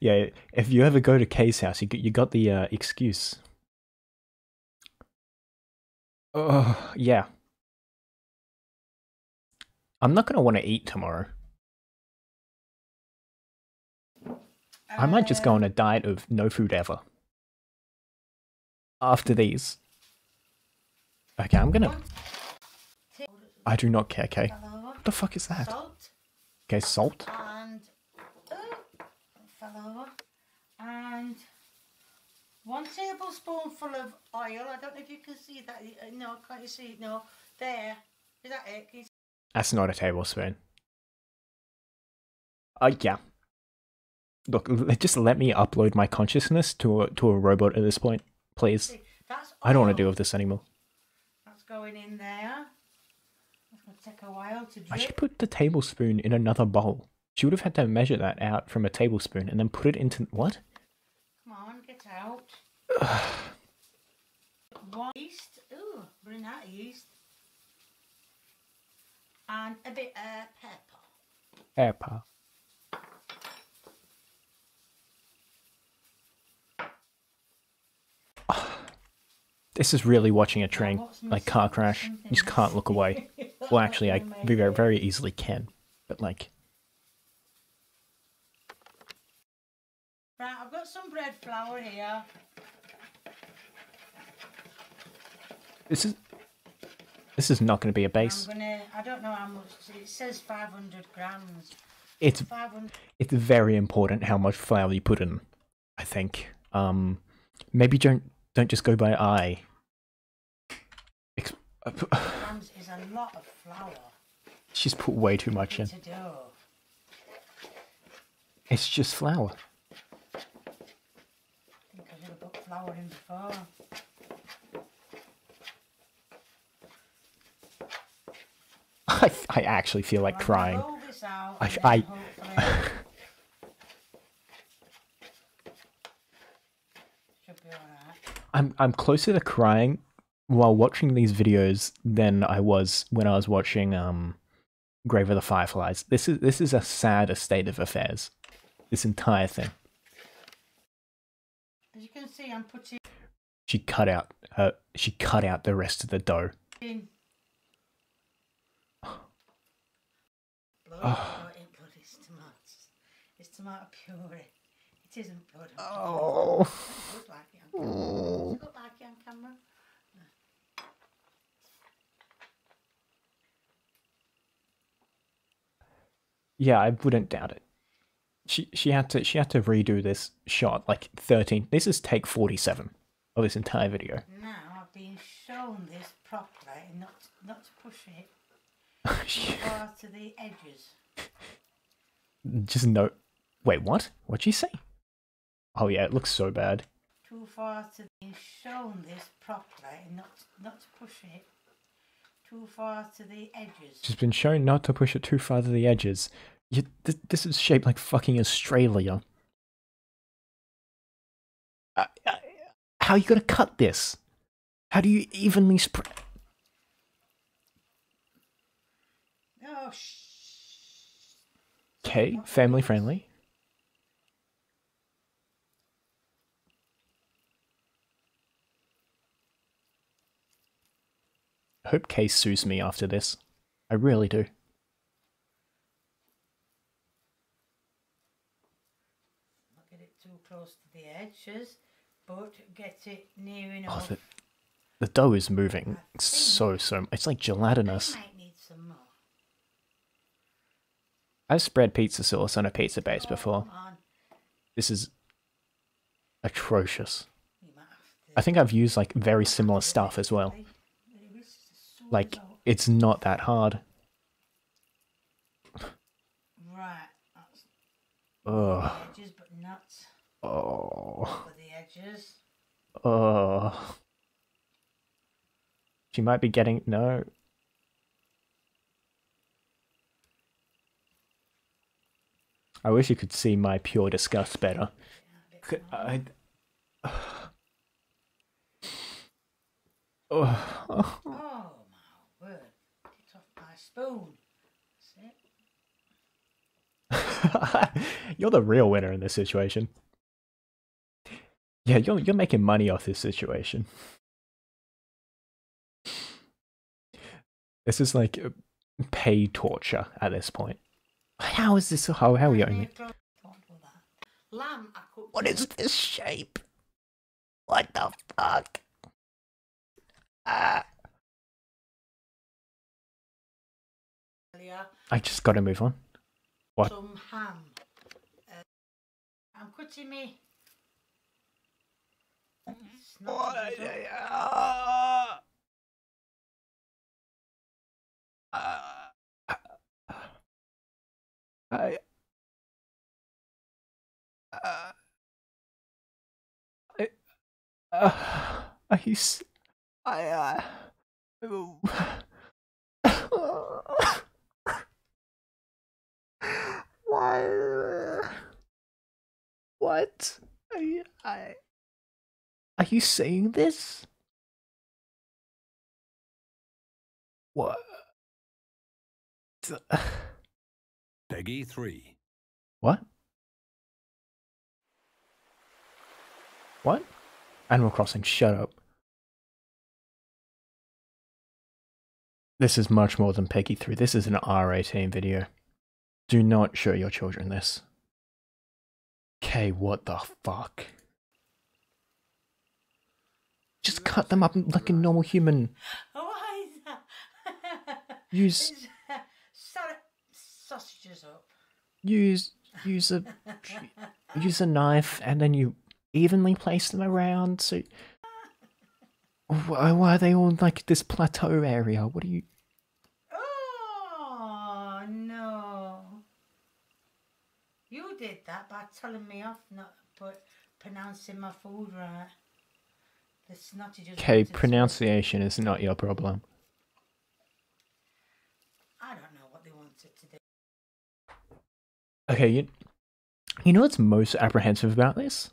Yeah, if you ever go to Kay's house, you got, you got the uh, excuse. Oh, yeah. I'm not gonna want to eat tomorrow. I might just go on a diet of no food ever. After these. Okay, I'm gonna. I do not care, okay? What the fuck is that? Salt Okay, salt. and oh, fell over and one tablespoonful of oil. I don't know if you can see that. Uh, No, can't you see? No, there. Is that it? That's not a tablespoon. Uh, yeah. Look, just let me upload my consciousness to a, to a robot at this point, please. That's I don't want to deal with this anymore. That's going in there. That's going to take a while to Why she drip. put the tablespoon in another bowl? She would have had to measure that out from a tablespoon and then put it into what? Come on, get out. One yeast. Ooh, bring that yeast. And a bit of pepper. Pepper. This is really watching a train, like car crash. You just can't look away. Well, actually, I very, very easily can, but like, Right, I've got some bread flour here. this is this is not going to be a base. gonna. I don't know how much. It says 500 grams. It's 500. it's very important how much flour you put in. I think. Um, maybe don't don't just go by eye. Ex- is a lot of flour She's put way too much in. It's just flour. I think I should have put flour in before. I I actually feel like crying. roll this out I- I- hopefully should be alright. I'm I'm closer to crying while watching these videos than I was when I was watching um Grave of the Fireflies. This is this is a sad state of affairs. This entire thing. As you can see, I'm putting She cut out her she cut out the rest of the dough. in blood. Oh. No, it ain't blood. It's tomatoes. It's tomato puree. It isn't blood. Oh. It like on camera. Does it look like on camera? Yeah, I wouldn't doubt it. She she had to she had to redo this shot like 13. This is take 47 of this entire video. Now I've been shown this properly, not not to push it far to the edges. Just no Wait, what? What'd she say? Oh yeah, it looks so bad. Too far to be shown this properly, not not to push it too far to the edges. She's been shown not to push it too far to the edges. You, th- this is shaped like fucking Australia. Uh, uh, how are you gonna cut this? How do you evenly spread? Oh, shh. Okay, family friendly. Hope Kay sues me after this. I really do. Not get it too close to the edges, but get it near Oh, enough. the, the dough is moving so, so... It's like gelatinous. I might need some more. I've spread pizza sauce on a pizza base Oh, before. This is atrocious. You might have to- I think I've used like very similar stuff as well. Maybe it's just so Like, it's not that hard. Right, that's the edges, but not Oh. for the edges. Oh. She might be getting no. I wish you could see my pure disgust better. Yeah, I. Oh. Oh my word! Get off my spoon. That's it. you're the real winner in this situation. Yeah, you're you're making money off this situation. This is like uh, pay torture at this point. How is this? How how are we it? close- Don't do that. Lamb, I cooked. What is this shape? What the fuck? Ah. Earlier. I just got to move on. What? Some ham. Uh, I'm cutting me. Snotty just up. I. Uh, I. Uh, I. s- I. Uh, ooh. Why? Uh, what? I. I. Are you saying this? What? PEGI 3. What? What? Animal Crossing, shut up. This is much more than PEGI 3. This is an R18 video. Do not show your children this. Okay, what the fuck? Just cut them up like a normal human. Why is that? Use sausages up. use use a use a knife and then you evenly place them around so why, why are they all like this plateau area what are you Oh no! You did that by telling me off, not but pronouncing my food right. The snotty just. okay pronunciation is not your problem I don't know what they wanted to do. okay you you know what's most apprehensive about this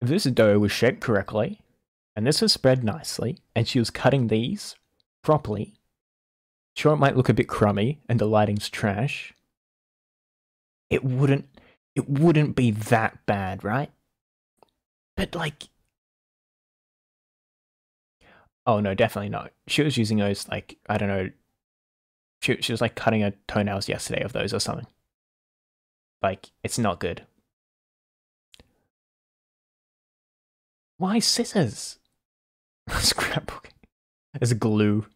if this dough was shaped correctly and this was spread nicely and she was cutting these properly sure it might look a bit crummy and the lighting's trash it wouldn't it wouldn't be that bad right? But like oh no definitely not. She was using those like i don't know she, she was like cutting her toenails yesterday of those or something. Like it's not good. Why scissors? Scrapbook. There's glue.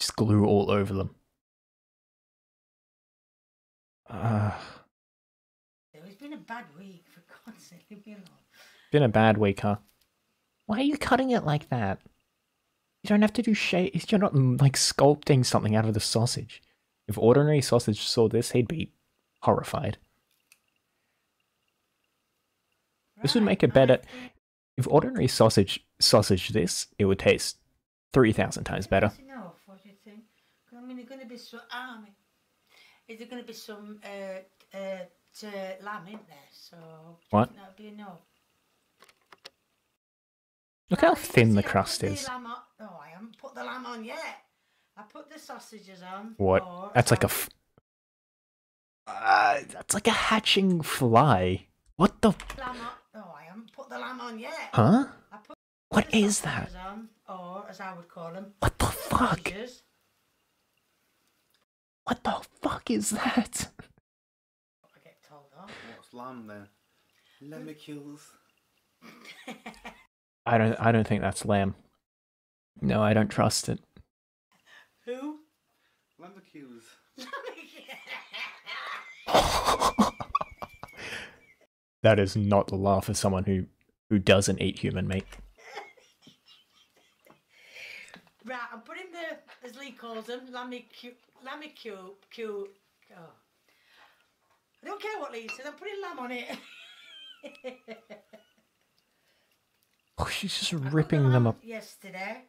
Just glue all over them. Uh, It's been a bad week, for God's sake, leave me alone. been a bad week huh why are you cutting it like that you don't have to do shape you're not mm, like sculpting something out of the sausage if ordinary sausage saw this he'd be horrified This would make it better- think if ordinary sausage sausage this it would taste 3000 times better enough. What do you think? I mean, there's going to be some. I mean, is there going to be some uh, uh, t- lamb in there? So What? That'd be enough. look how thin the crust is on- Oh, I haven't put the lamb on yet. I put the sausages on. what that's like a Uh, that's like a hatching fly. What the? Lamb. Oh, I haven't put the lamb on yet. Huh? I put What is that? On, or as I would call them, What the fuck? sausages. What the fuck is that? I get told off. What's lamb then? Lemmicules. I don't. I don't think that's lamb. No, I don't trust it. Who? Lemmicules. That is not the laugh of someone who who doesn't eat human meat. right, I'm putting the, as Lee calls them, lammicu, lammicu, cu, oh. I don't care what Lee says, I'm putting lamb on it. Oh, she's just I cooked the ripping them up. Yesterday.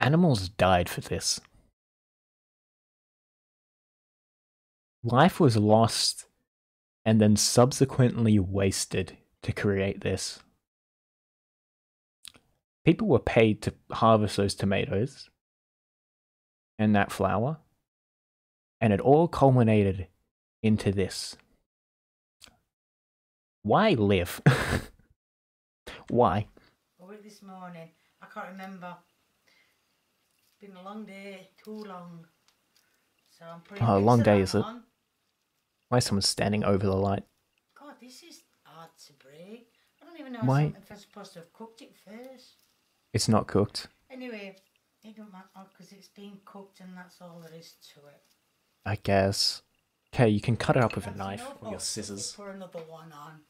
Animals died for this. Life was lost and then subsequently wasted to create this. People were paid to harvest those tomatoes and that flour, and it all culminated into this. Why live? Why? I woke this morning. I can't remember. It's been a long day, too long. So I'm putting Oh, a long day, is it? on. Why is someone standing over the light? God, this is hard to break. I don't even know Why- if I'm supposed to have cooked it first. It's not cooked. Anyway, it don't matter because it's been cooked and that's all there is to it. I guess. Okay, you can cut it up with a knife or your scissors. Pour another one on.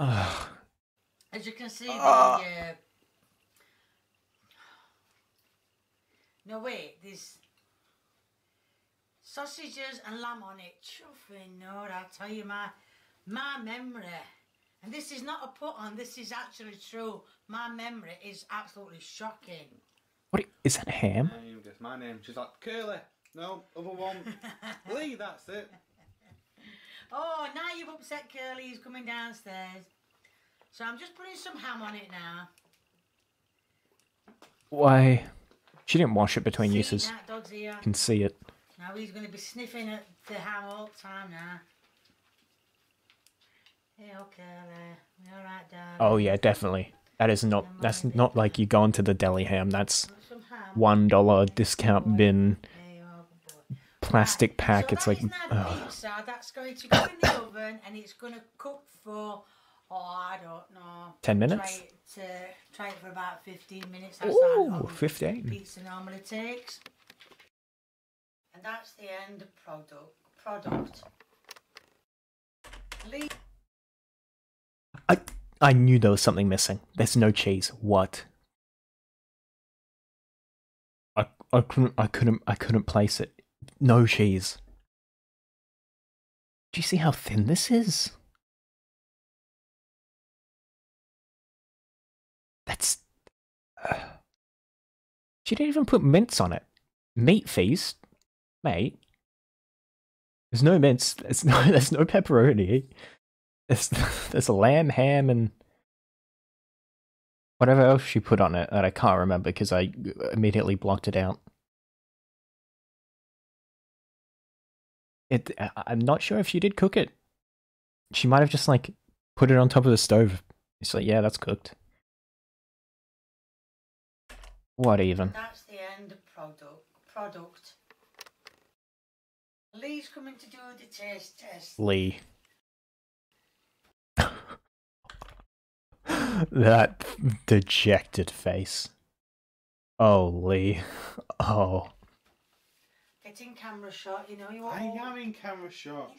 Ugh. As you can see, Ah. the uh... no wait, there's sausages and lamb on it. Chuffing, no, I tell you my my memory, and this is not a put on. This is actually true. My memory is absolutely shocking. What i- is that ham? My name, guess my name. She's like, Curly. No, other one. Lee, that's it. Oh, now you've upset Curly. He's coming downstairs. So I'm just putting some ham on it now. Why? She didn't wash it between See, uses. That dog's here. You can see it. Now he's going to be sniffing at the ham all the time now. Hey, oh, okay, you alright, Dad? Oh yeah, definitely. That is not. That's not like you go into the deli ham. That's Want some ham? one dollar discount bin There you are, good boy. plastic pack. so It's like. is pizza. That's going to go in the oven and it's going to cook for, oh, I don't know. 10 minutes? Try it, uh, try it for about 15 minutes. That's Ooh, 15. Pizza normally takes. And that's the end of product. Product. I I knew there was something missing. There's no cheese. What? I couldn't I couldn't I couldn't place it. No cheese. Do you see how thin this is? That's. Uh, she didn't even put mince on it. Meat feast, mate. There's no mince. There's no. There's no pepperoni. There's there's a lamb, ham, and whatever else she put on it that I can't remember because I immediately blocked it out. It. I'm not sure if she did cook it. She might have just like put it on top of the stove. It's like, yeah, that's cooked. What even? That's the end product. Product. Lee's coming to do the taste test. Lee. That dejected face. Oh, Lee. Oh. Getting camera shot, you know. You are. I want am in camera shot.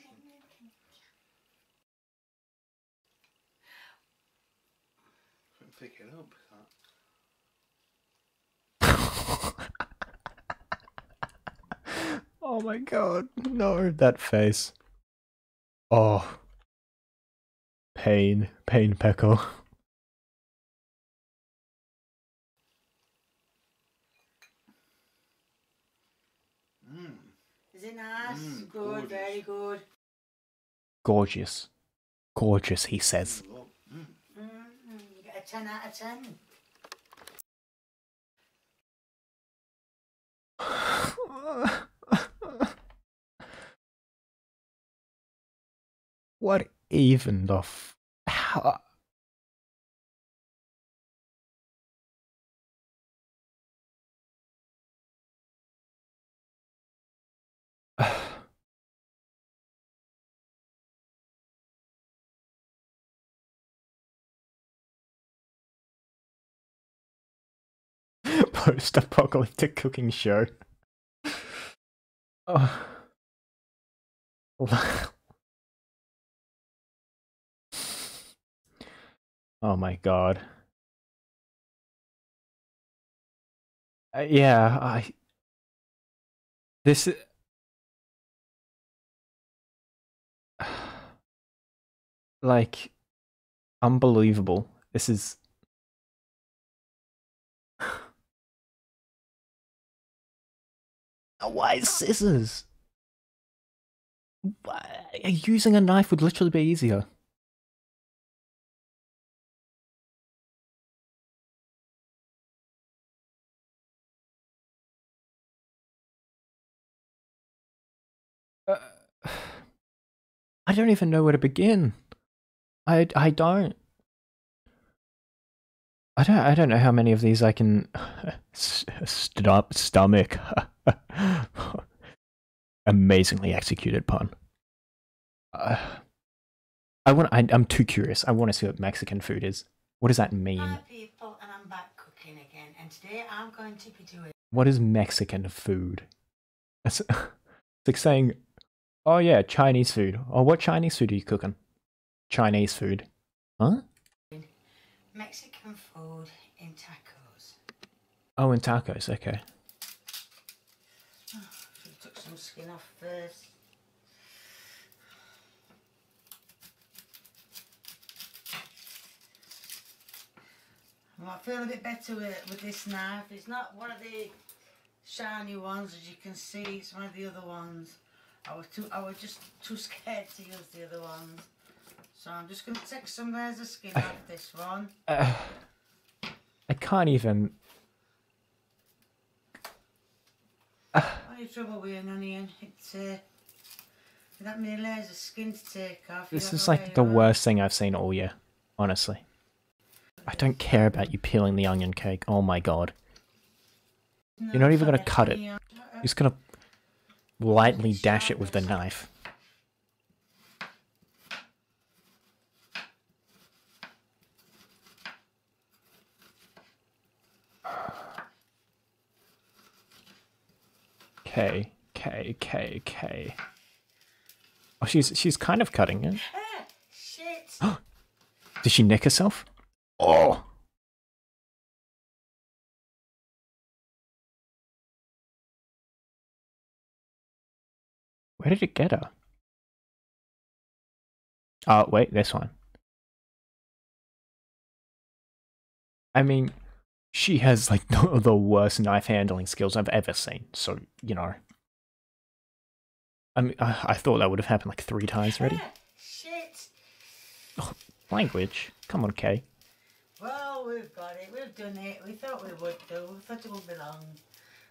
Couldn't pick it up. oh my god. No, that face. Oh. Pain. Pain, Peckle. Yes, mm, good, gorgeous. very good. Gorgeous. Gorgeous, he says. Mm, you get a 10 out of 10. what even the f- how, Post-apocalyptic cooking show. Oh. oh my god. Uh, yeah, I. This. Like, unbelievable. This is. Why scissors? Why- Using a knife would literally be easier. I don't even know where to begin. I I don't. I don't I don't know how many of these I can stop stomach. Amazingly executed pun. Uh, I want. I, I'm too curious. I want to see what Mexican food is. What does that mean? Hi people, and I'm back cooking again. And today I'm going to be doing What is Mexican food? It's, it's like saying, "Oh yeah, Chinese food." Oh, what Chinese food are you cooking? Chinese food, huh? Mexican food in tacos. Oh, and tacos. Okay. Have took some skin off first. I feel a bit better with, with this knife. It's not one of the shiny ones, as you can see. It's one of the other ones. I was too. I was just too scared to use the other ones. So I'm just going to take some layers of skin off this one. Uh, I can't even. Only trouble with an onion, it's uh, that many layers of skin to take off. This is like the worst thing I've seen all year. Honestly, I don't care about you peeling the onion cake. Oh my god, No, you're not even gonna cut it. onion. you're just gonna lightly dash it with the knife. K K K K. Oh, she's she's kind of cutting it. Ah, shit! Did she nick herself? Oh. Where did it get her? Oh, wait, this one. I mean, she has like the, the worst knife handling skills I've ever seen. So, you know. I mean, I, I thought that would have happened like three times already. Shit! Language. Come on, Kay. Well, we've got it. We've done it. We thought we would do. We thought it would be long.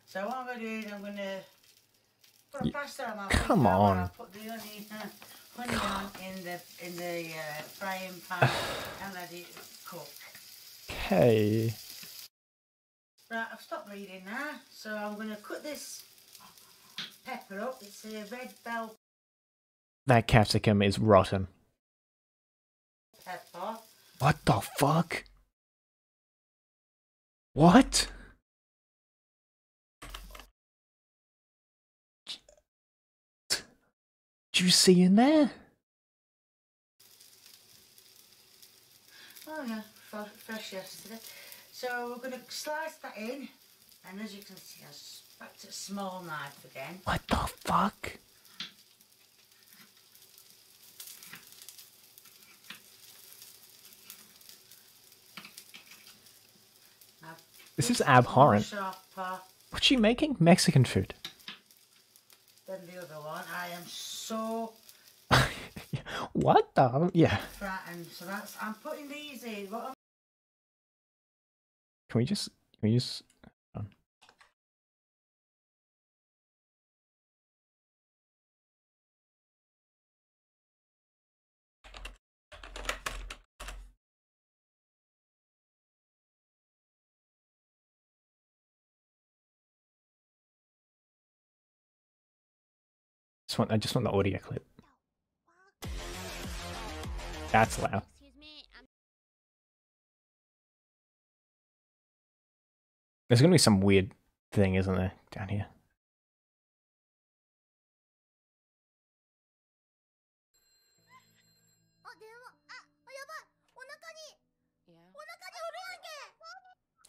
So what I'm going to do is I'm going to put a Y- plaster on my come finger while I on. put the honey, uh, on in the, in the uh, frying pan and let it cook. Kay. Right, I've stopped reading now. So I'm going to cut this pepper up. It's a red bell That capsicum is rotten. pepper. What the fuck? What? Did you see in there? Oh yeah, fresh yesterday. So we're going to slice that in. And as you can see, I to a small knife again. What the fuck? This is abhorrent. Uh, What's she making? Mexican food. than the other one. I am so what the? Yeah. frightened. So that's I'm putting these in. What I'm Can we just? Can we just? Want I just want the audio clip. That's loud. There's gonna be some weird thing, isn't there, down here?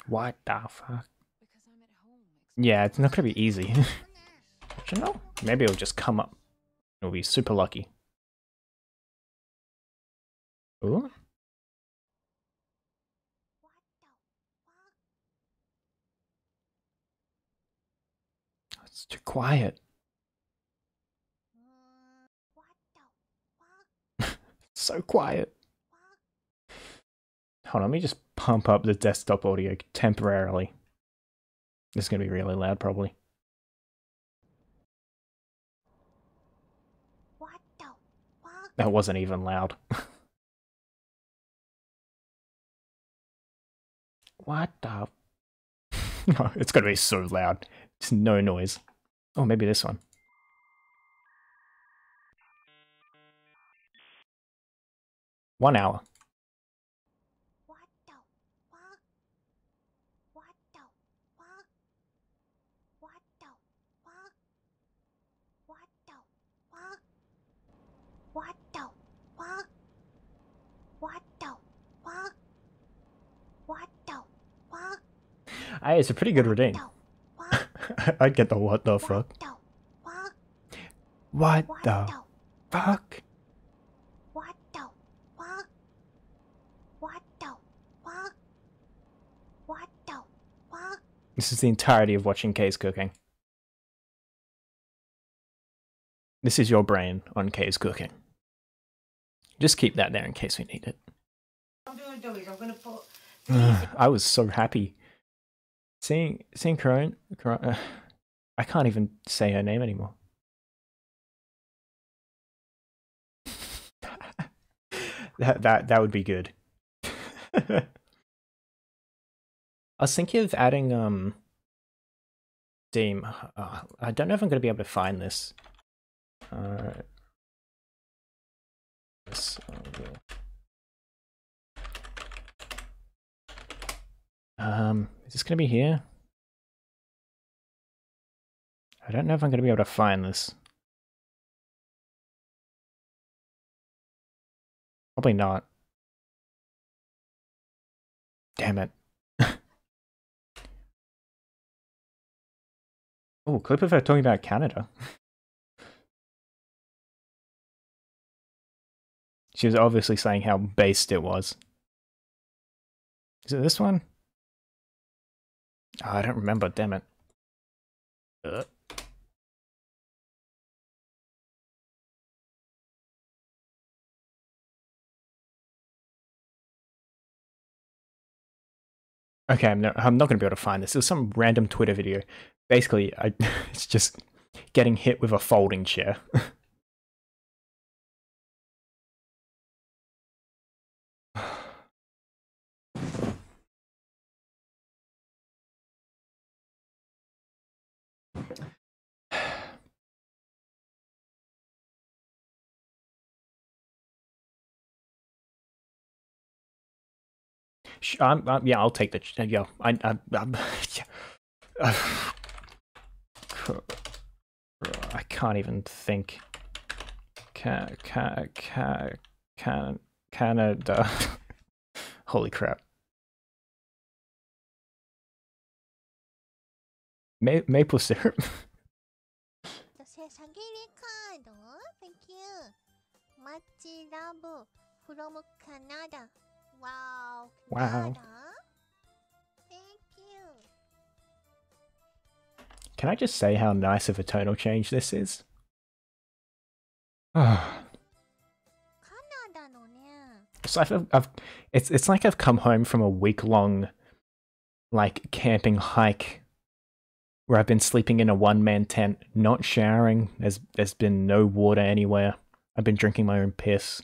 What the fuck? Yeah, it's not gonna be easy. You know, maybe it'll just come up. It'll be super lucky. Ooh. It's too quiet. so quiet. Hold on, let me just pump up the desktop audio temporarily. This is going to be really loud, probably. That wasn't even loud. what the? no, it's to be so loud. It's no noise. Oh, maybe this one. One hour. Hey, it's a pretty good redeem. I'd get the what the frog. What the fuck. What the fuck? This is the entirety of watching Kay's cooking. This is your brain on Kay's cooking. Just keep that there in case we need it. I'm going to do is I'm going to put. I was so happy seeing seeing Corona. Corona I can't even say her name anymore. that that that would be good. I was thinking of adding um Steam. Uh, I don't know if I'm going to be able to find this. Uh, this uh, Um, is this going to be here? I don't know if I'm going to be able to find this. Probably not. Damn it. oh, clip of her talking about Canada. she was obviously saying how based it was. Is it this one? Oh, I don't remember, damn it. Uh. Okay, I'm, no, I'm not going to be able to find this. It was some random Twitter video. Basically, I, it's just getting hit with a folding chair. I'm, I'm, yeah, I'll take the. Yeah, I, I, I'm, yeah. I can't even think. Can, can, can, can, Canada. Holy crap. Ma maple syrup. Thank you. Much love from Canada. Wow. Wow. Thank you. Can I just say how nice of a tonal change this is? Ah. so I've, I've, it's it's like I've come home from a week long, like camping hike, where I've been sleeping in a one man tent, not showering. There's there's been no water anywhere. I've been drinking my own piss,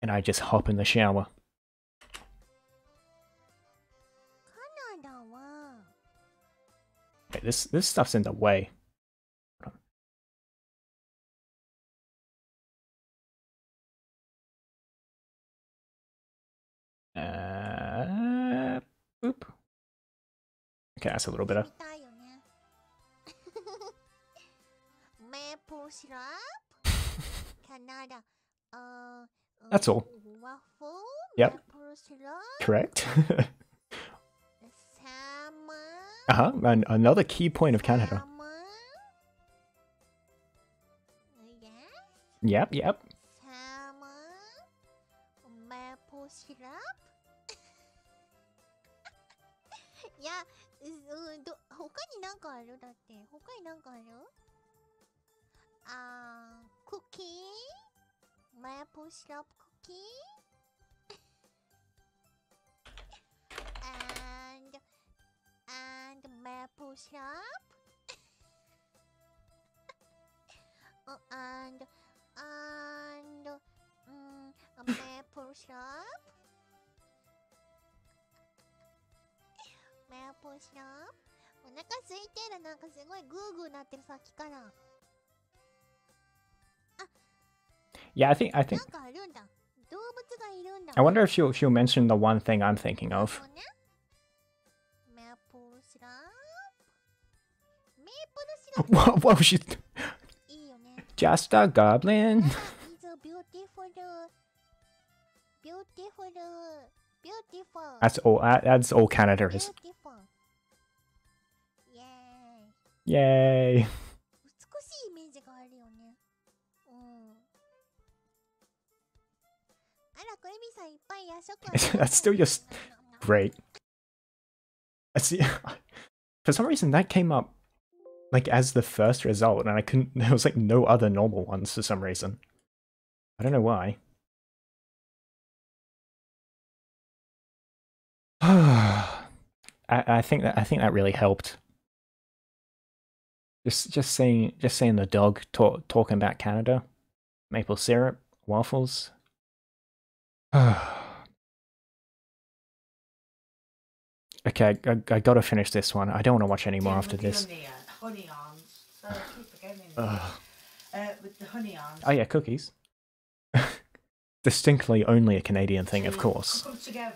and I just hop in the shower. Okay, this, this stuff's in the way. Uh, boop. Okay, that's a little bit of... That's all. Yep. Correct. Uh-huh, An another key point of Canada. Yep, yep. Uh, cookie? Maple syrup cookie? uh, and maple syrup oh, and and mm, a maple syrup maple syrup お腹空いてるなんかすごいグーグーなってるさっきから Yeah, I think I think なんかあるんだ動物がいるんだ I wonder if she'll she'll mention the one thing I'm thinking of. What was she? Just a goblin. That's all. Uh, that's all Canada is. Yay. Yay. That's still just great. I see. For some reason, that came up like as the first result, and I couldn't. There was like no other normal ones for some reason. I don't know why. I, I think that I think that really helped. Just just saying just seeing the dog talk, talking about Canada, maple syrup, waffles. okay, I, I gotta finish this one. I don't want to watch any more after this. Honey, arms. So I keep forgetting. Ugh. Uh, with the honey arms. Oh yeah, cookies. Distinctly only a Canadian thing, of course. Come together.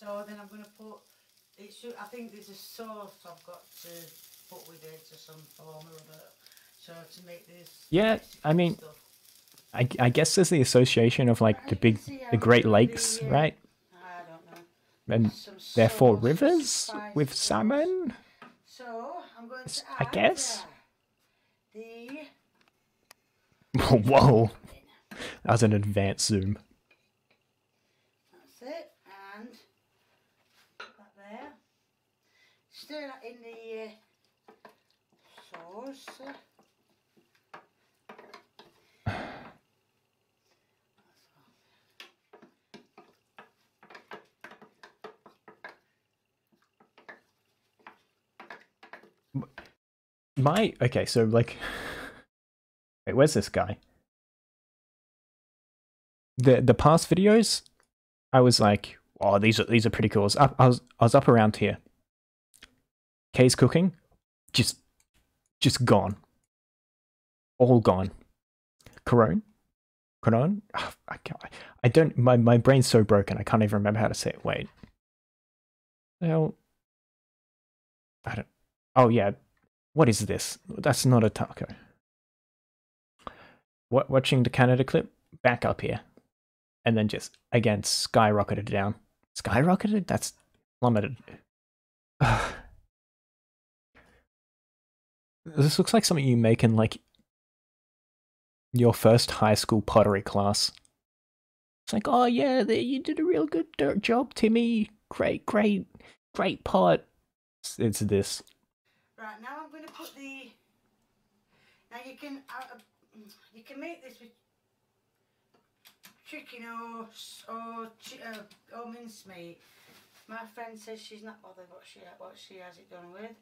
So then I'm going to put. It should. I think there's a sauce I've got to put with it or some form or other. So to make this. Yeah, I mean, stuff. I, I guess there's the association of like the big, the Great Lakes, right? I don't know. And therefore rivers with salmon. So I'm going to I guess. the Whoa, that was an advanced zoom. That's it, and put that there. Stir that in the uh, sauce. My okay, so like, wait, where's this guy? The the past videos, I was like, oh, these are these are pretty cool. I was up, I was I was up around here. Kay's cooking, just just gone, all gone. Korone, Korone. Ah, I can't, I don't. My my brain's so broken. I can't even remember how to say it. Wait. Well, I don't. Oh yeah, what is this? That's not a taco. What watching the Canada clip? Back up here, and then just again skyrocketed down. Skyrocketed? That's plummeted. this looks like something you make in like your first high school pottery class. It's like, oh yeah, you did a real good do- job, Timmy. Great, great, great pot. It's, it's this. Right now I'm going to put the. Now you can uh, uh, you can make this with chicken or or chi- uh, or mincemeat. My friend says she's not bothered what she what she has it done with.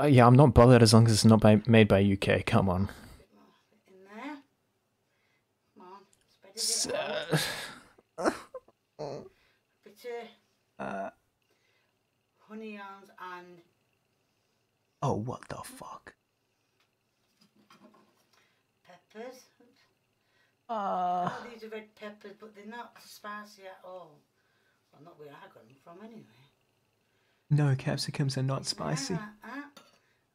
Uh, yeah, I'm not bothered as long as it's not by, made by UK. Come on. Bit in there. Come on, spread it S- out. uh, uh, honey arms and oh, what the fuck? peppers. Uh, Oh, these are red peppers, but they're not spicy at all. Well, not where I got them from anyway. No, capsicums are not spicy. Ah, ah.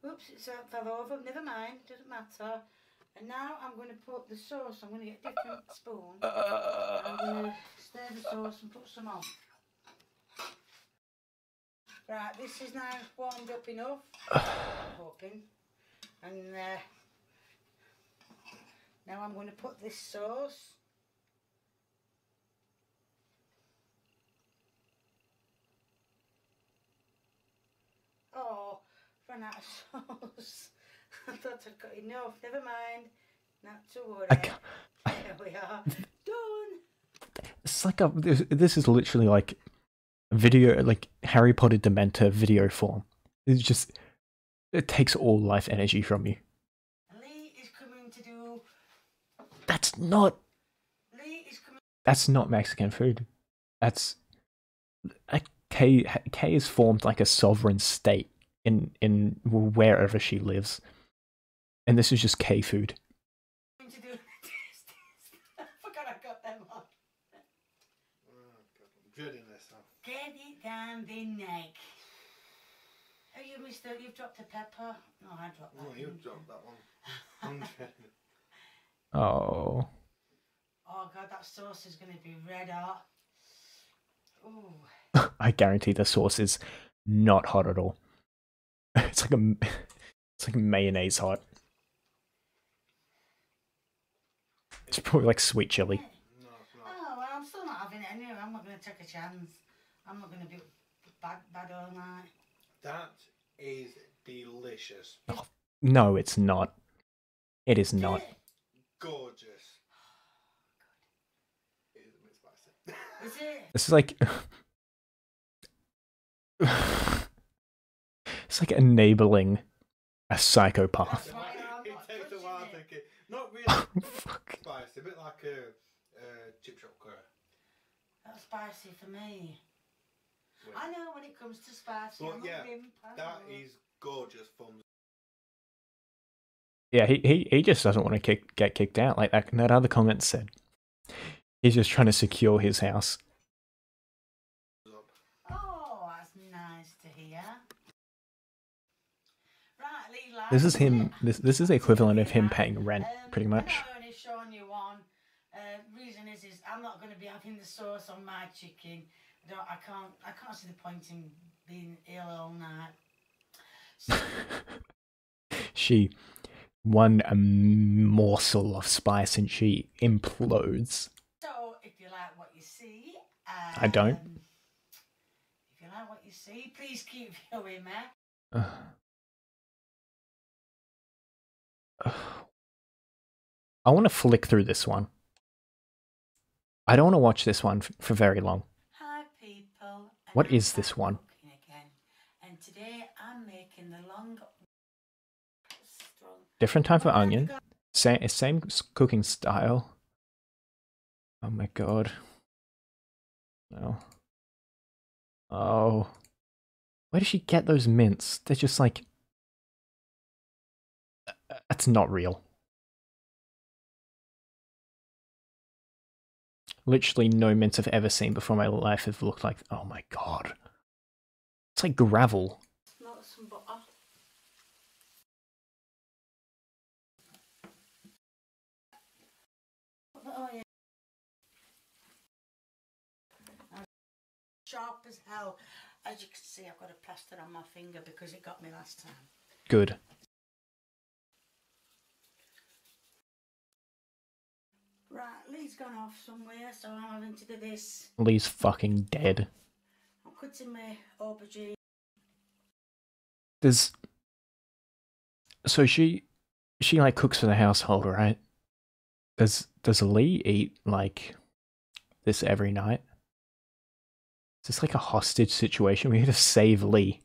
Oops, it's uh, fell over. Never mind, doesn't matter. And now I'm going to put the sauce. I'm going to get a different spoon. I'm going to stir the sauce and put some on. Right, this is now warmed up enough. I'm hoping. And uh, now I'm going to put this sauce. Oh, ran out of sauce. I thought I'd got enough. Never mind. Not to worry. I can't- There we are. Done. It's like a. This, this is literally like video, like Harry Potter Dementor video form. It's just. It takes all life energy from you. Lee is coming to do. That's not. Lee is coming. That's not Mexican food. That's. A K K is formed like a sovereign state in in wherever she lives, and this is just K food. to do. I forgot I got them on. Oh, God, I'm dreading this now. Get it down the neck. Oh, you missed it. You've dropped a pepper. No, I dropped that. Oh, you dropped that one. I'm dreading it. Oh, Oh god, that sauce is going to be red hot. Ooh. I guarantee the sauce is not hot at all. It's like a. It's like mayonnaise hot. It's probably like sweet chili. No, it's not. Oh well, I'm still not having it anyway. I'm not going to take a chance. I'm not going to be bad, bad all night. That is delicious. No, it's not. It is not. Gorgeous. It is a bit spicy. Is it? This is like. it's like enabling a psychopath. That's it takes a touching while it. thinking. Not really Fuck. spicy, a bit like a uh, chip shop curry. That's spicy for me. Wait. I know when it comes to spicy. But I'm a yeah, wimp, I That know. is gorgeous thumbs. Yeah, he, he, he just doesn't want to kick, get kicked out like that, that other comment said. He's just trying to secure his house. Oh, that's nice to hear. Right, Lee, like, This is him. This this is the equivalent of him paying rent, um, pretty much. know I only shown you one. Uh, reason is, is I'm not going to be having the sauce on my chicken. Don't. I can't. I can't see the point in being ill all night. So, She one a morsel of spice and she implodes. so if you like what you see, um, I don't. If you like what you see, please keep viewing me. Ugh. I want to flick through this one. I don't want to watch this one f- for very long. Hi people. and What is this one? And today I'm making the long. Different type of What have you onion. Same same cooking style. Oh my god. No. Oh. Where did she get those mints? They're just like. Uh, That's not real. Literally, no mints I've ever seen before in my life have looked like. Oh my god. It's like gravel. Some butter. Oh yeah. Sharp as hell. As you can see, I've got a plaster on my finger because it got me last time. Good. Right, Lee's gone off somewhere, so I'm having to do this. Lee's fucking dead. I'm cutting my aubergine. There's. So she. She like cooks for the household, right? Does does Lee eat like this every night? Is this like a hostage situation? We need to save Lee.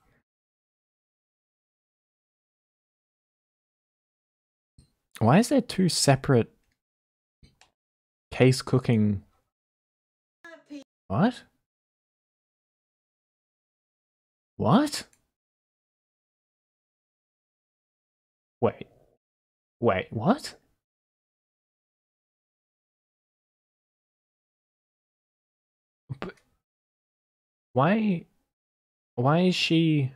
Why is there two separate case cooking? What? What? Wait. Wait, what? But why Why is she?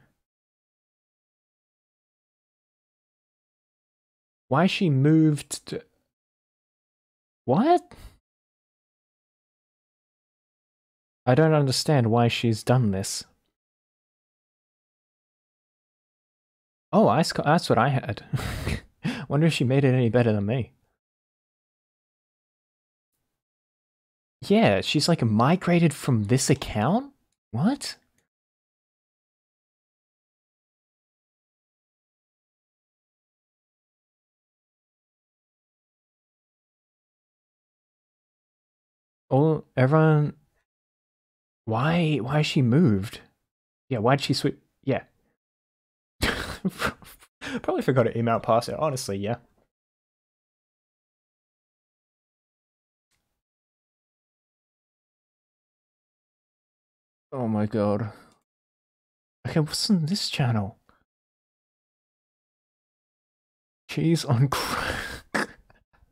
Why she moved to? What? I don't understand why she's done this. Oh, I, that's what I had. Wonder if she made it any better than me. Yeah, she's like migrated from this account? What? Oh, everyone. Why? Why she moved? Yeah, why'd she switch? Yeah. Probably forgot to email password. Honestly, yeah. Oh my god. Okay, what's on this channel? Cheese on crack.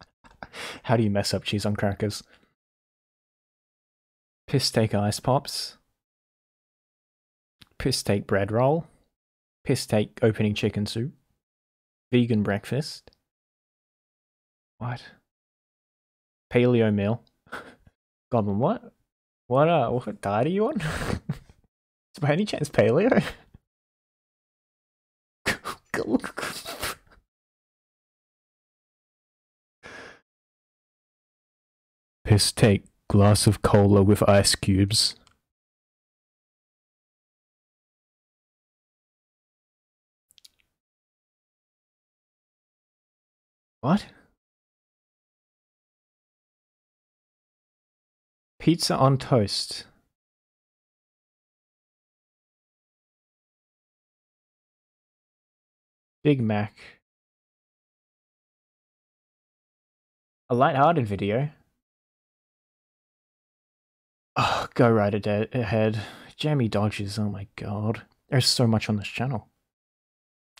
How do you mess up cheese on crackers? Piss take ice pops. Piss take bread roll. Piss take opening chicken soup. Vegan breakfast. What? Paleo meal. Goblin, what? What uh what diet are you on? Is by any chance paleo? Piss take glass of cola with ice cubes. What? Pizza on toast. Big Mac. A light-hearted video. Oh, go right ahead. Jammy Dodgers, oh my god. There's so much on this channel.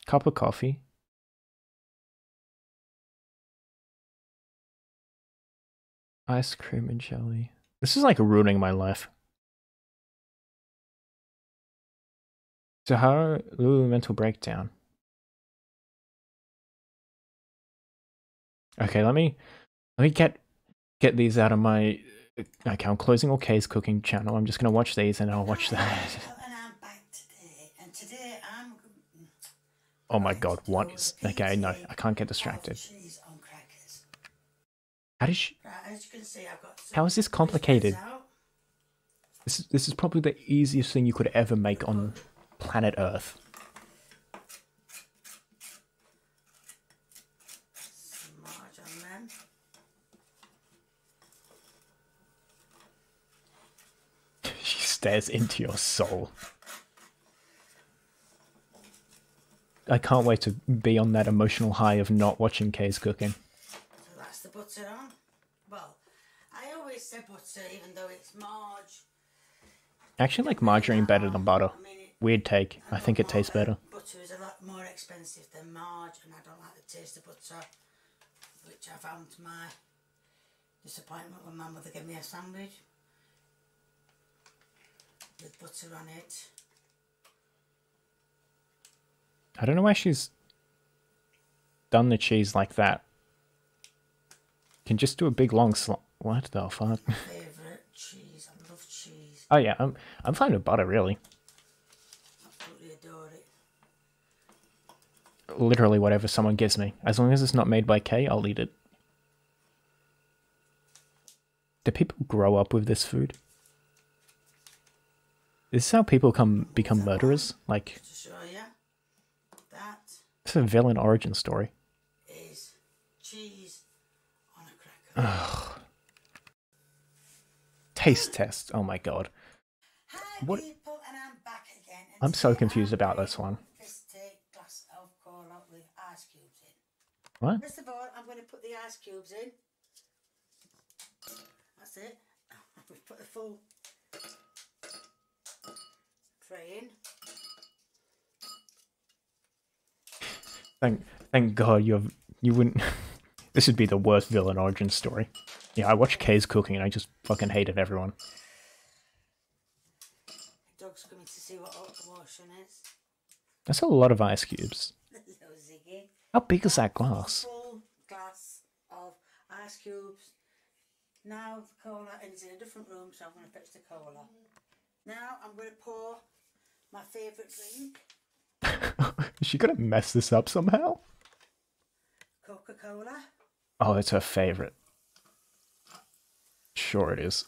Cup of coffee. Ice cream and jelly. This is like ruining my life. Suzuhara Lulu mental breakdown. Okay, let me let me get get these out of my okay, I'm closing all Kay's cooking channel. I'm just gonna watch these and I'll watch that. And I'm back today, and today I'm. Oh my god, what is okay, no, I can't get distracted. Oh, crackers. How does she Right, as you can see, I've got. some How is this complicated? this is this is probably the easiest thing you could ever make on planet Earth. Some marge on them. She stares into your soul. I can't wait to be on that emotional high of not watching Kay's cooking. So that's the butter on. Well, I always say butter, even though it's marge. I actually like margarine better than butter. I mean, Weird take. I think it tastes better. Butter is a lot more expensive than marge, and I don't like the taste of butter, which I found to my disappointment when my mother gave me a sandwich with butter on it. I don't know why she's done the cheese like that. Can just do a big long sli What the fuck? Favourite cheese. I love cheese. Oh yeah, I'm I'm fine with butter really. Absolutely adore it. Literally whatever someone gives me. As long as it's not made by Kay, I'll eat it. Do people grow up with this food? This is how people come become murderers? Like To show you, that it's a villain origin story. is cheese on a cracker. Taste test. Oh my god. Hi What- people, and I'm back again. and I'm so confused about this one. Glass of cola with ice cubes in. What? First of all, I'm going to put the ice cubes in. That's it. We've put the full tray in. Thank thank God you have you wouldn't this would be the worst villain origin story. Yeah, I watched Kay's cooking and I just fucking hated everyone. The dog's coming to see what, is. That's a lot of ice cubes. How big is that glass? Full glass of ice cubes. Now the cola, it's in a different room, so I'm going to fetch the cola. Now I'm going to pour my favourite drink, is she gonna mess this up somehow? Coca Cola. Oh, it's her favorite. Sure it is.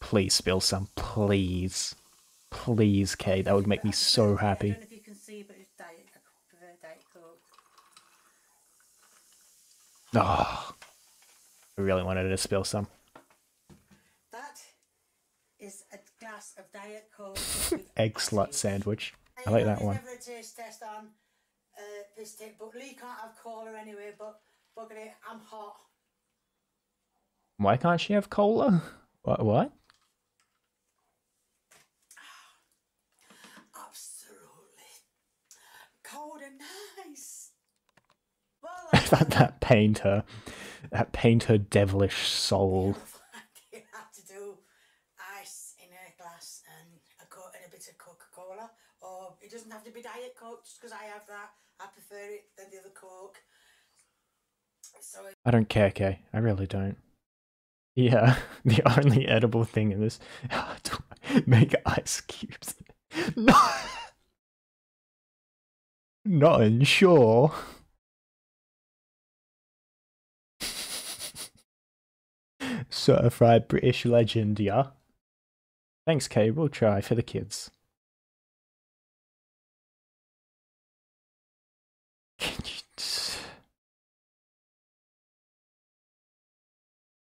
Please spill some. Please. Please, Kay. That would make me so I happy. don't know if you can see, but it's Diet, I prefer Diet Coke. Oh. I really wanted to spill some. That is a Egg slut sandwich. I like that one. Why can't she have cola? What? What? that that pained her, that pained her devilish soul. It doesn't have to be Diet Coke just because I have that. I prefer it than the other Coke. So I don't care, Kay. I really don't. Yeah, the only edible thing in this to make ice cubes. No, not unsure. Certified British legend, yeah. Thanks, Kay. We'll try for the kids. Can you just-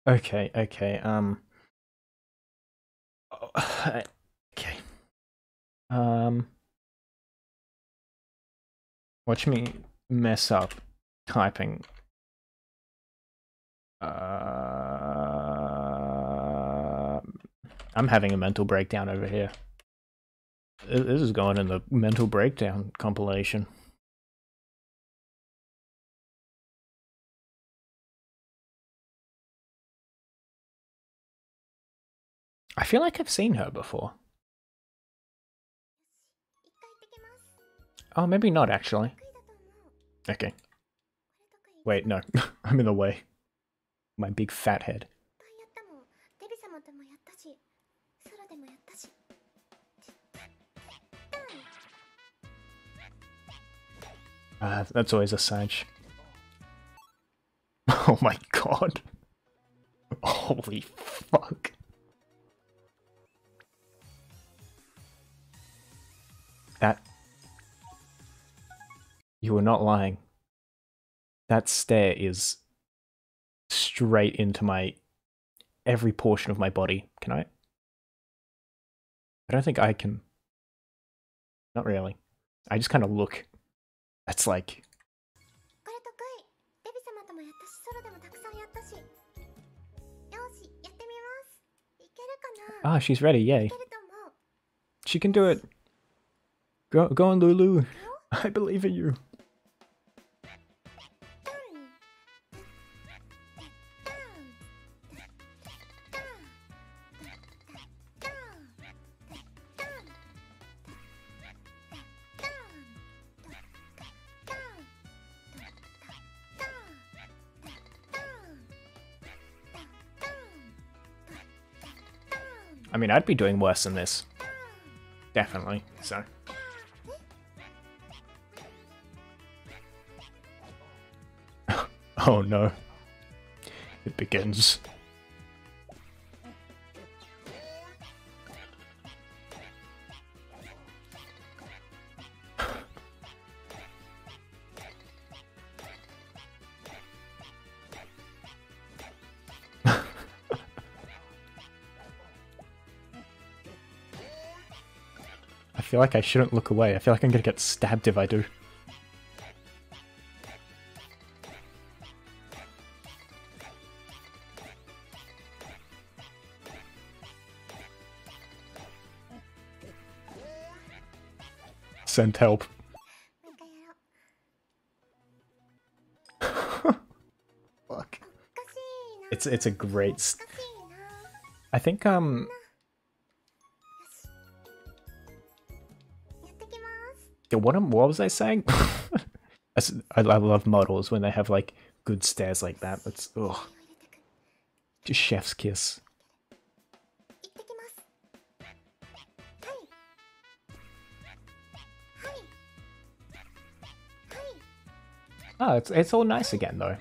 Okay, okay, um. Okay. Um. Watch me mess up typing. Uh, I'm having a mental breakdown over here. This is going in the mental breakdown compilation. I feel like I've seen her before. Oh, maybe not actually. Okay. Wait, no. I'm in the way. My big fat head. Uh, that's always a sage. Oh my god. Holy fuck. You were not lying. That stare is straight into my every portion of my body. Can I? I don't think I can. Not really. I just kind of look. That's like. Ah, she's ready, yay. She can do it. Go, go on, Lulu. I believe in you. Mean, I'd be doing worse than this. Definitely, so. oh no. It begins. feel like I shouldn't look away. I feel like I'm gonna get stabbed if I do. Send help. Fuck. It's it's a great. I think um yeah, what am, what was I saying? I, I love models when they have like good stares like that. That's ugh, just chef's kiss. Oh, it's it's all nice again though.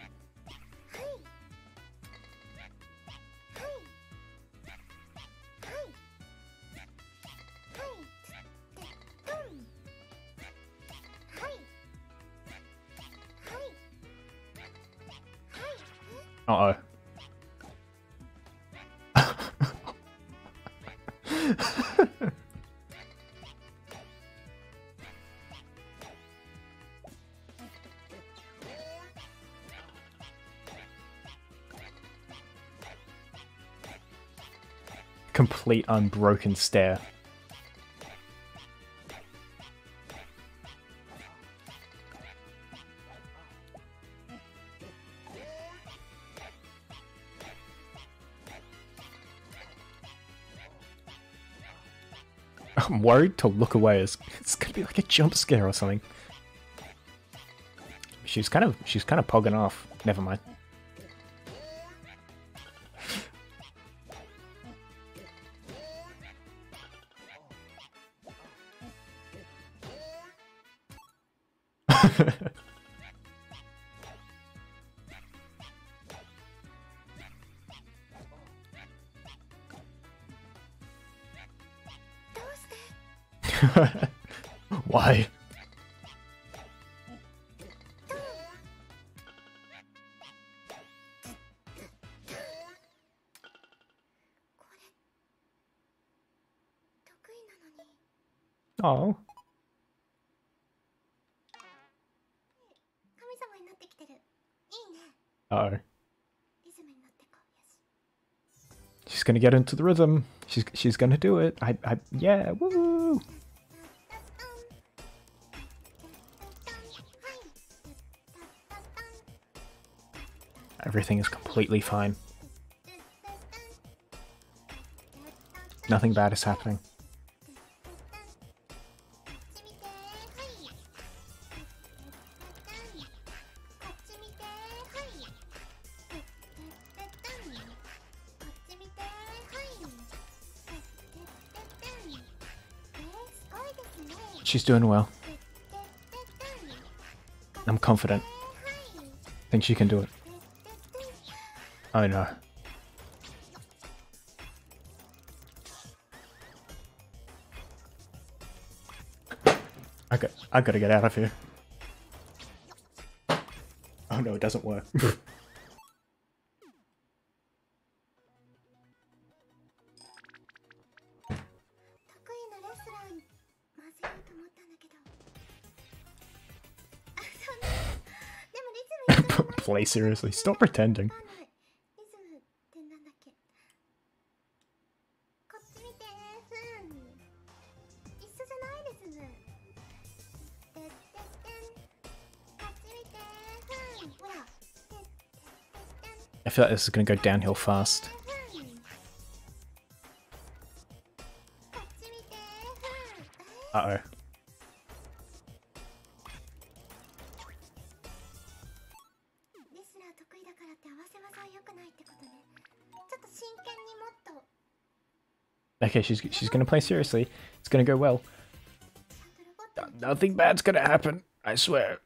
Complete unbroken stare. I'm worried to look away. It's, it's gonna be like a jump scare or something. She's kind of she's kind of pogging off. Never mind. Oh. 神様になってきてるいいね Oh. リズムに乗ってこよし She's gonna get into the rhythm. She's she's gonna do it. I I yeah. Woo! Everything is completely fine. Nothing bad is happening. She's doing well. I'm confident. Think she can do it. Oh no. I got I gotta get out of here. Oh no, it doesn't work. Ellie, seriously. Stop pretending. I feel like this is going to go downhill fast. Okay, she's she's gonna play seriously. It's gonna go well. Nothing bad's gonna happen. I swear.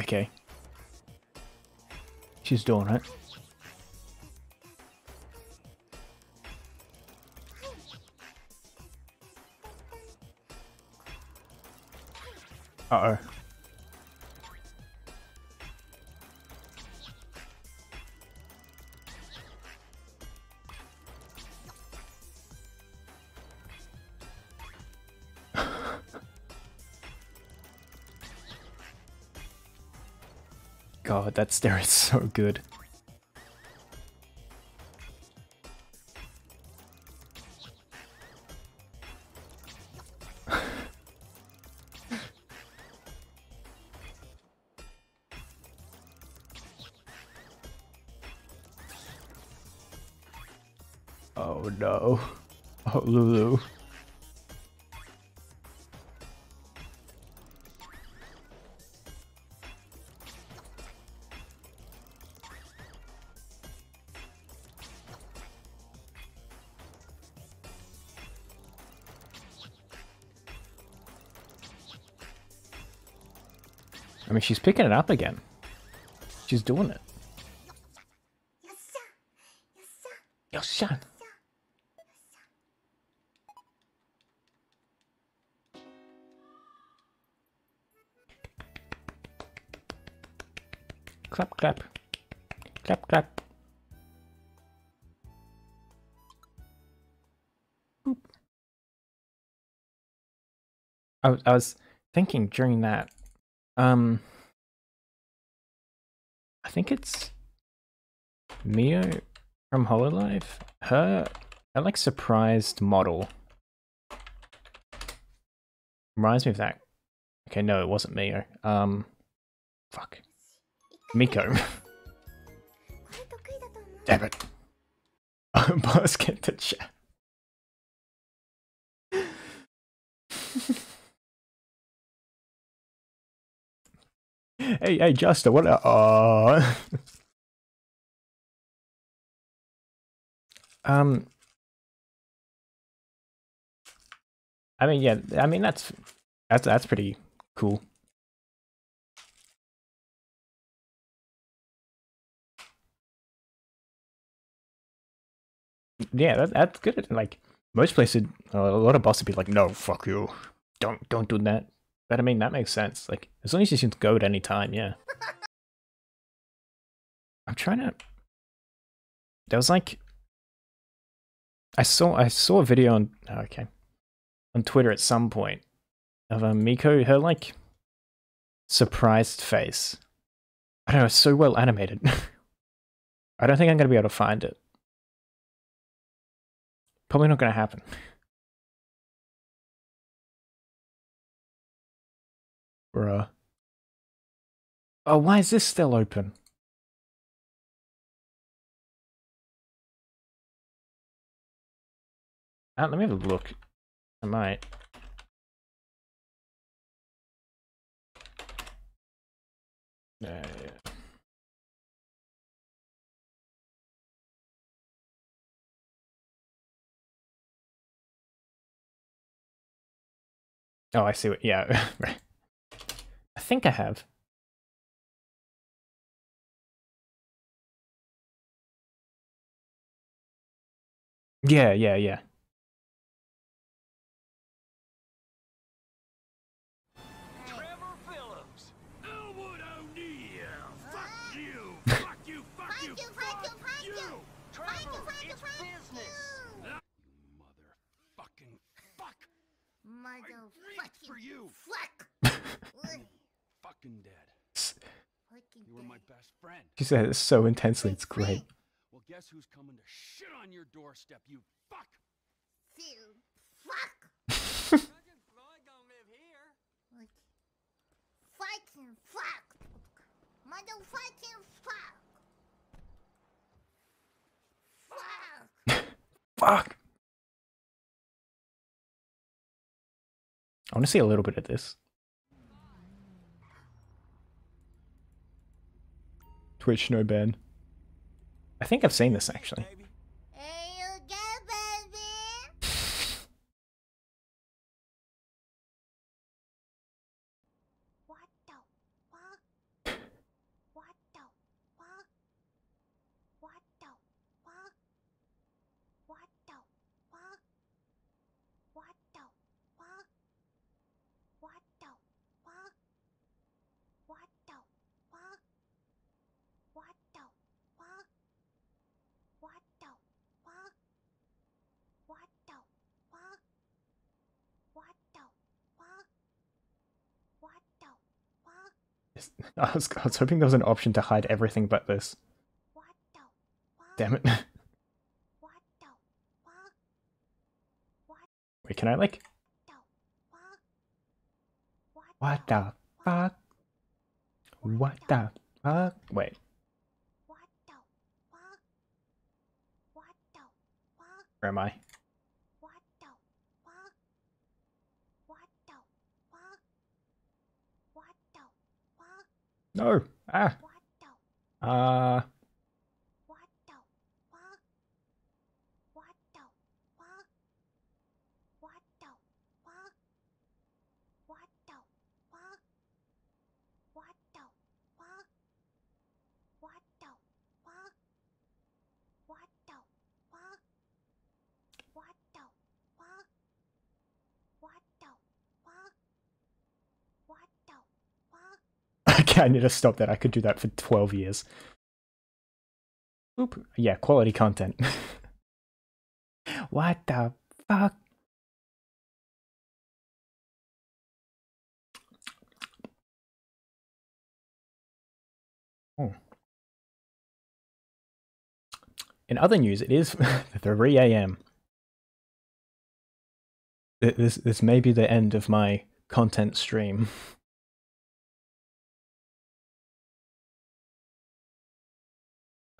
Okay. She's doing it. Uh oh. God, that stare is so good. she's picking it up again. She's doing it. Yo, shut. Clap, clap. Clap, clap. I, I was thinking during that, um... I think it's Mio from Hololive. Her, her like surprised model reminds me of that. Okay, no, it wasn't Mio. Um, fuck, Miko. Damn it. Basket to chat. Hey, hey, Justa, what? a- Uh, um, I mean, yeah, I mean that's that's that's pretty cool. Yeah, that, that's good. Like most places, a lot of bosses would be like, "No, fuck you, don't don't do that." But I mean, that makes sense. Like as long as you can go at any time, yeah. I'm trying to. There was like, I saw I saw a video on oh, okay, on Twitter at some point of a Miko her like surprised face. I don't know, it's so well animated. I don't think I'm gonna be able to find it. Probably not gonna happen. Bruh. Oh, why is this still open? Uh, let me have a look. I might. Yeah, yeah. Oh, I see what. Yeah, right. I think I have. Yeah, yeah, yeah. Fuck! Ugh, Fucking dead. You were my best friend. She said it so intensely, it's great. Well, guess who's coming to shit on your doorstep, you fuck? Phil, fuck. Sergeant Floyd live here. Fucking fuck. Motherfucking fuck. Fuck. Fuck. I want to see a little bit of this. Twitch no ban. I think I've seen this actually. I was, I was hoping there was an option to hide everything but this. What the fuck? Damn it. What the fuck? What Wait, can I like? What the fuck? What the fuck? Wait. What the fuck? What the fuck? Where am I? What the fuck? What the fuck? What the fuck? No. Ah. What the Uh. Okay, I need to stop that. I could do that for 12 years. Oop. Yeah, quality content. what the fuck? Oh. In other news, it is 3 a.m. This this may be the end of my content stream.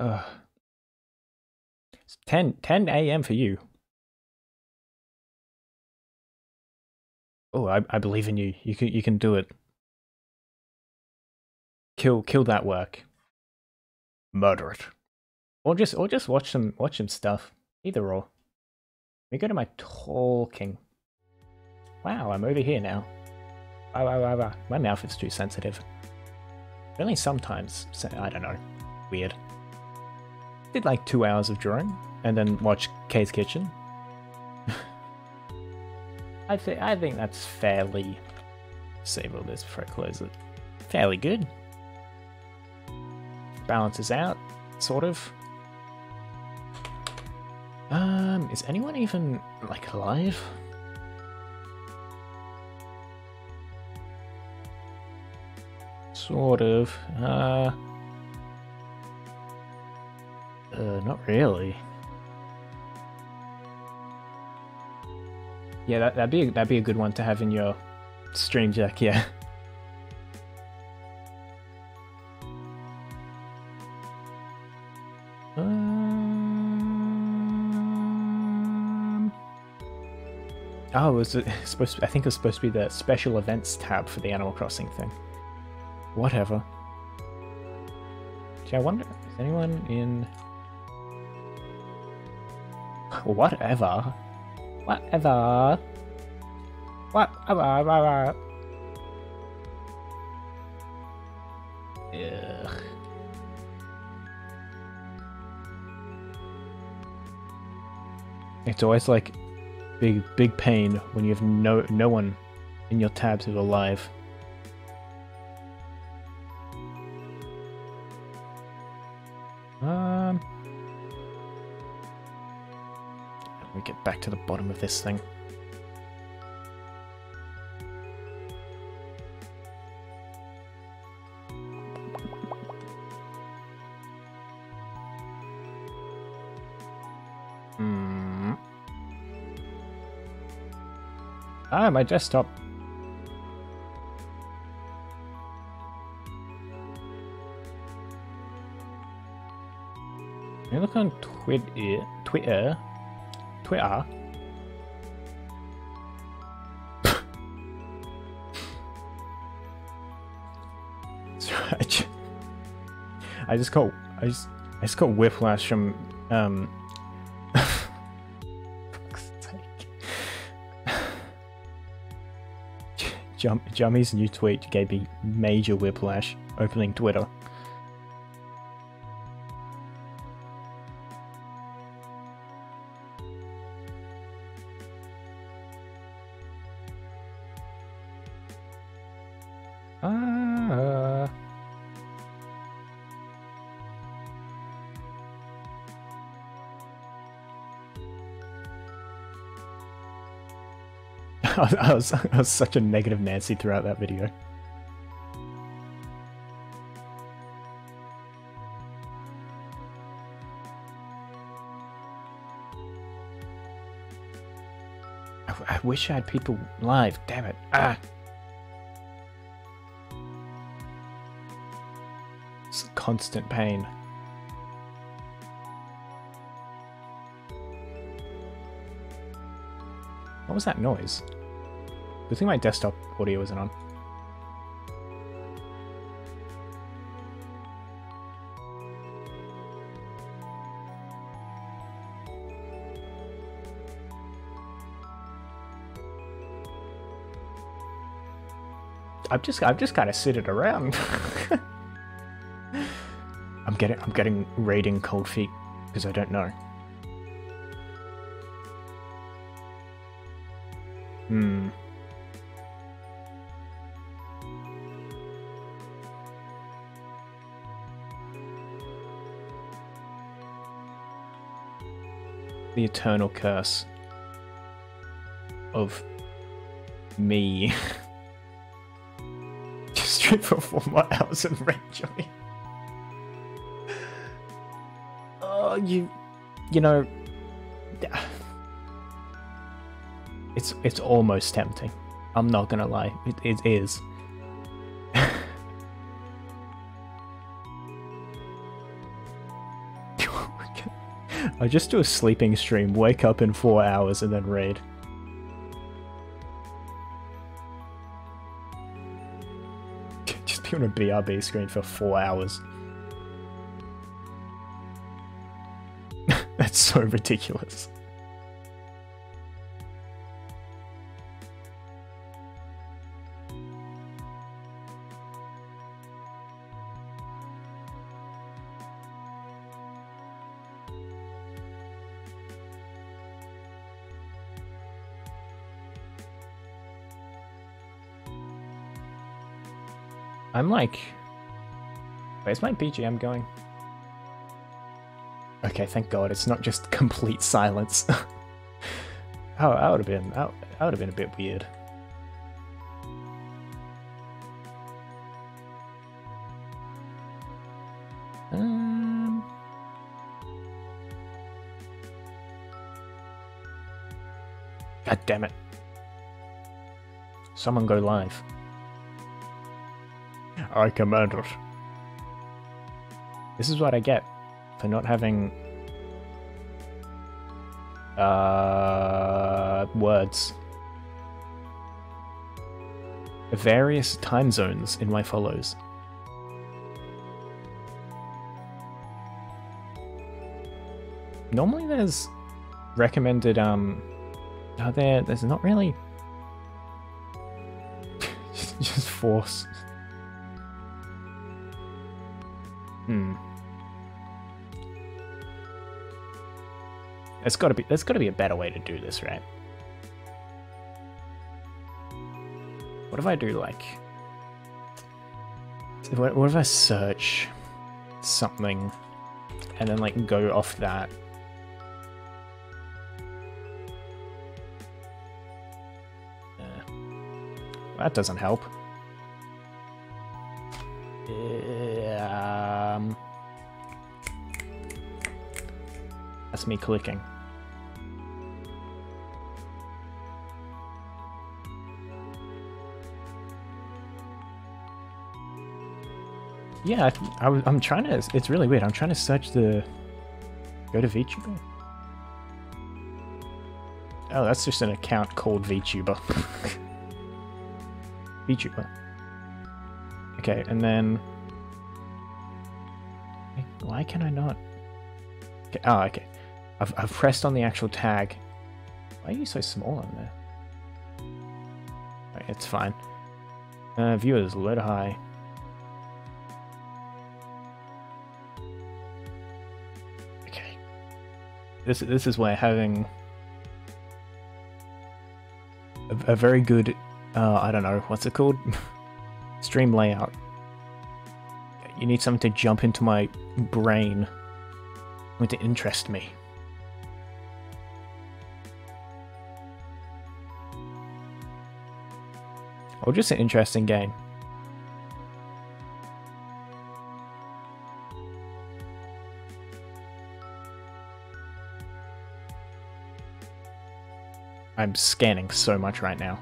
Ugh. It's 10, 10 a.m. for you. Oh, I, I believe in you. You can you can do it. Kill kill that work. Murder it. Or just or just watch some watch some stuff. Either or. Let me go to my talking. Wow, I'm over here now. Wow, wow, wow, wow. My mouth is too sensitive. Only sometimes. I don't know. Weird. Did like two hours of drawing, and then watch Kay's Kitchen. I think I think that's fairly. Save all this before I close it. Fairly good. Balances out, sort of. Um, is anyone even like alive? Sort of. Uh. Uh, not really. Yeah, that, that'd be a, that'd be a good one to have in your stream deck. Yeah. Um, oh, was it supposed? To, I think it was supposed to be the special events tab for the Animal Crossing thing. Whatever. Gee, I wonder, is anyone in? Whatever. Whatever. Whatever. Ugh. It's always like big, big pain when you have no no one in your tabs who's alive. Back to the bottom of this thing. Hmm. Ah, my desktop. You look on Twitter. Twitter. Twitter. I just got I just I just got whiplash from um. Jum- Jummy's new tweet gave me major whiplash opening Twitter. I was, I was such a negative Nancy throughout that video. I wish I had people live. Damn it! Ah. It's constant pain. What was that noise? Good thing my desktop audio isn't on. I've just I've just kind of sit it around. I'm getting I'm getting raiding cold feet because I don't know. Eternal curse of me just strip off four more hours and red joy. Oh, you, you know, it's it's almost tempting. I'm not gonna lie, it, it is. I just do a sleeping stream, wake up in four hours, and then raid. just be on a BRB screen for four hours. That's so ridiculous. I'm like... Where's my BGM going? Okay, thank god, it's not just complete silence. oh, that would have been... That, would have been a bit weird. Um... God damn it. Someone go live. I command it. This is what I get for not having uh, words. Various time zones in my follows. Normally there's recommended um are there there's not really just force There's got to be there's got to be a better way to do this, right? What if I do like what, what if I search something and then like go off that? That doesn't help. Um, that's me clicking. Yeah, I, I, I'm trying to. It's really weird. I'm trying to search the. Go to VTuber. Oh, that's just an account called VTuber. VTuber. Okay, and then... Why can I not... Okay, oh, okay. I've, I've pressed on the actual tag. Why are you so small on there? it's fine. Uh, viewers, load high. This, this is where having a, a very good, uh, I don't know, what's it called? Stream layout. You need something to jump into my brain. Something to interest me. Or just an interesting game. I'm scanning so much right now.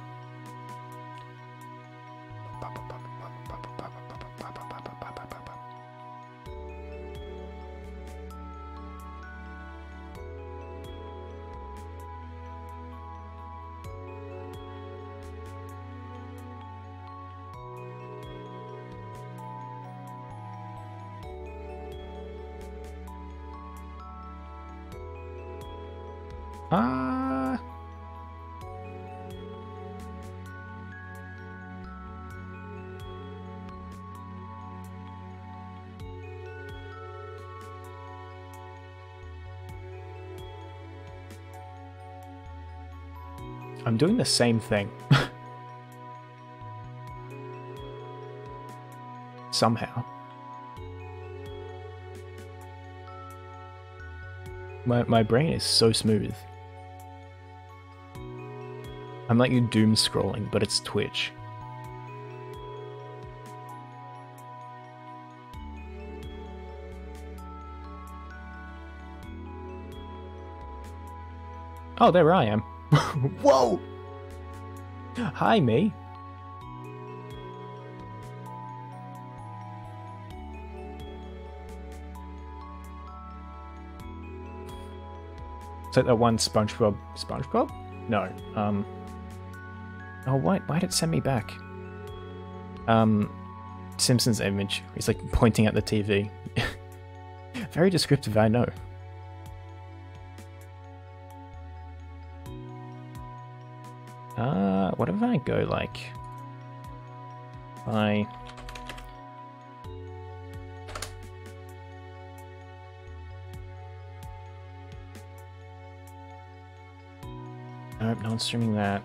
I'm doing the same thing. Somehow. My, my brain is so smooth. I'm like you doom scrolling, but it's Twitch. Oh, there I am. Whoa! Hi, me. It's like that one SpongeBob. SpongeBob? No. Um. Oh, why? Why did it send me back? Um, Simpsons image. He's like pointing at the TV. Very descriptive, I know. Go like I Nope, no one's streaming that.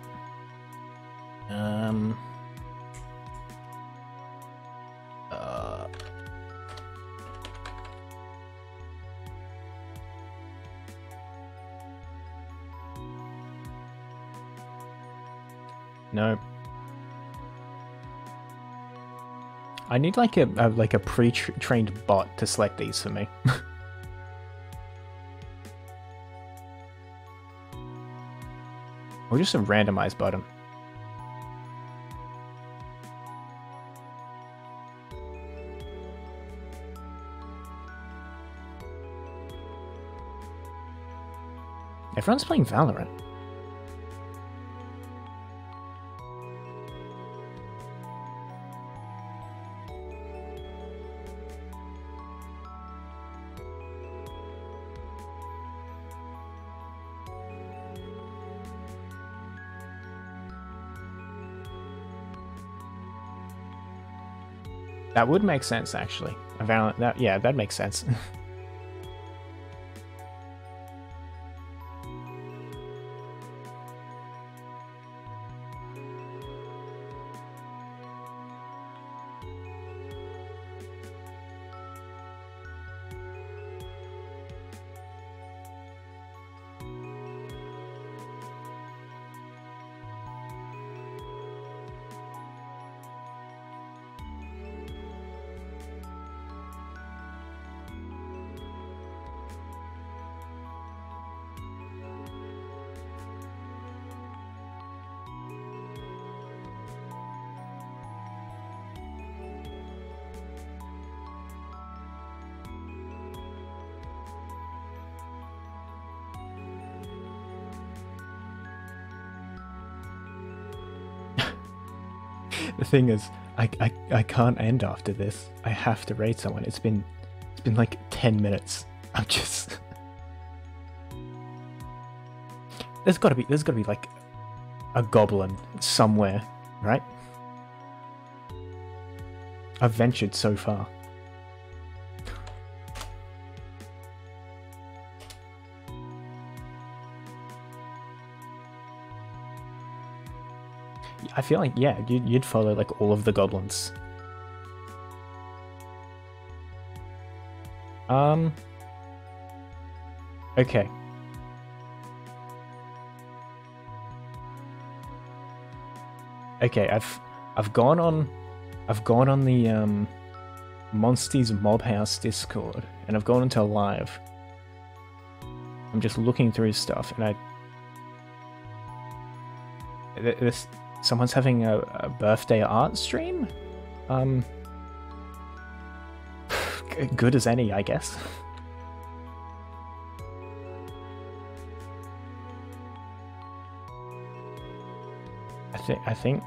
I need like a, a like a pre-trained bot to select these for me. or just a randomized button. Everyone's playing Valorant. That would make sense, actually. A Valorant, that, yeah, that makes sense. thing is, I, I I can't end after this. I have to raid someone. It's been it's been like ten minutes. I'm just There's gotta be there's gotta be like a goblin somewhere, right? I've ventured so far. I feel like yeah, you'd, you'd follow like all of the goblins. Um. Okay. Okay, I've I've gone on I've gone on the um Monsty's Mob House Discord and I've gone into live. I'm just looking through stuff and I this someone's having a, a birthday art stream. Um, good as any, I guess. I think. I think.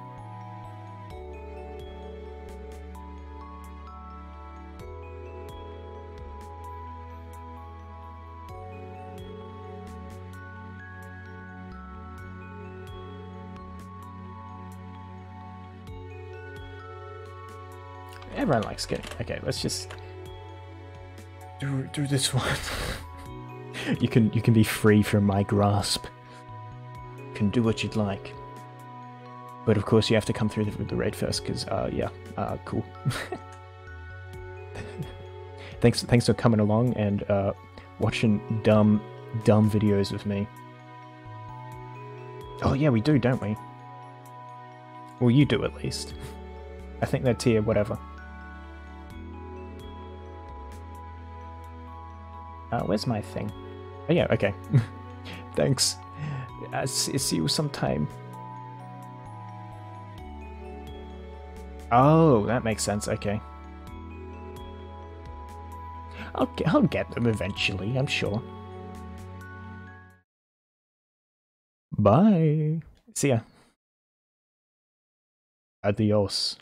Likes. Okay, let's just do do this one. you can you can be free from my grasp. You can do what you'd like. But of course, you have to come through the, the raid first, because uh, yeah, uh, cool. thanks thanks for coming along and uh, watching dumb dumb videos with me. Oh yeah, we do, don't we? Well, you do at least. I think they're tier whatever. Uh, where's my thing? Oh yeah, okay. Thanks. I see see you sometime. Oh, that makes sense. Okay. I'll get, I'll get them eventually, I'm sure. Bye. See ya. Adios.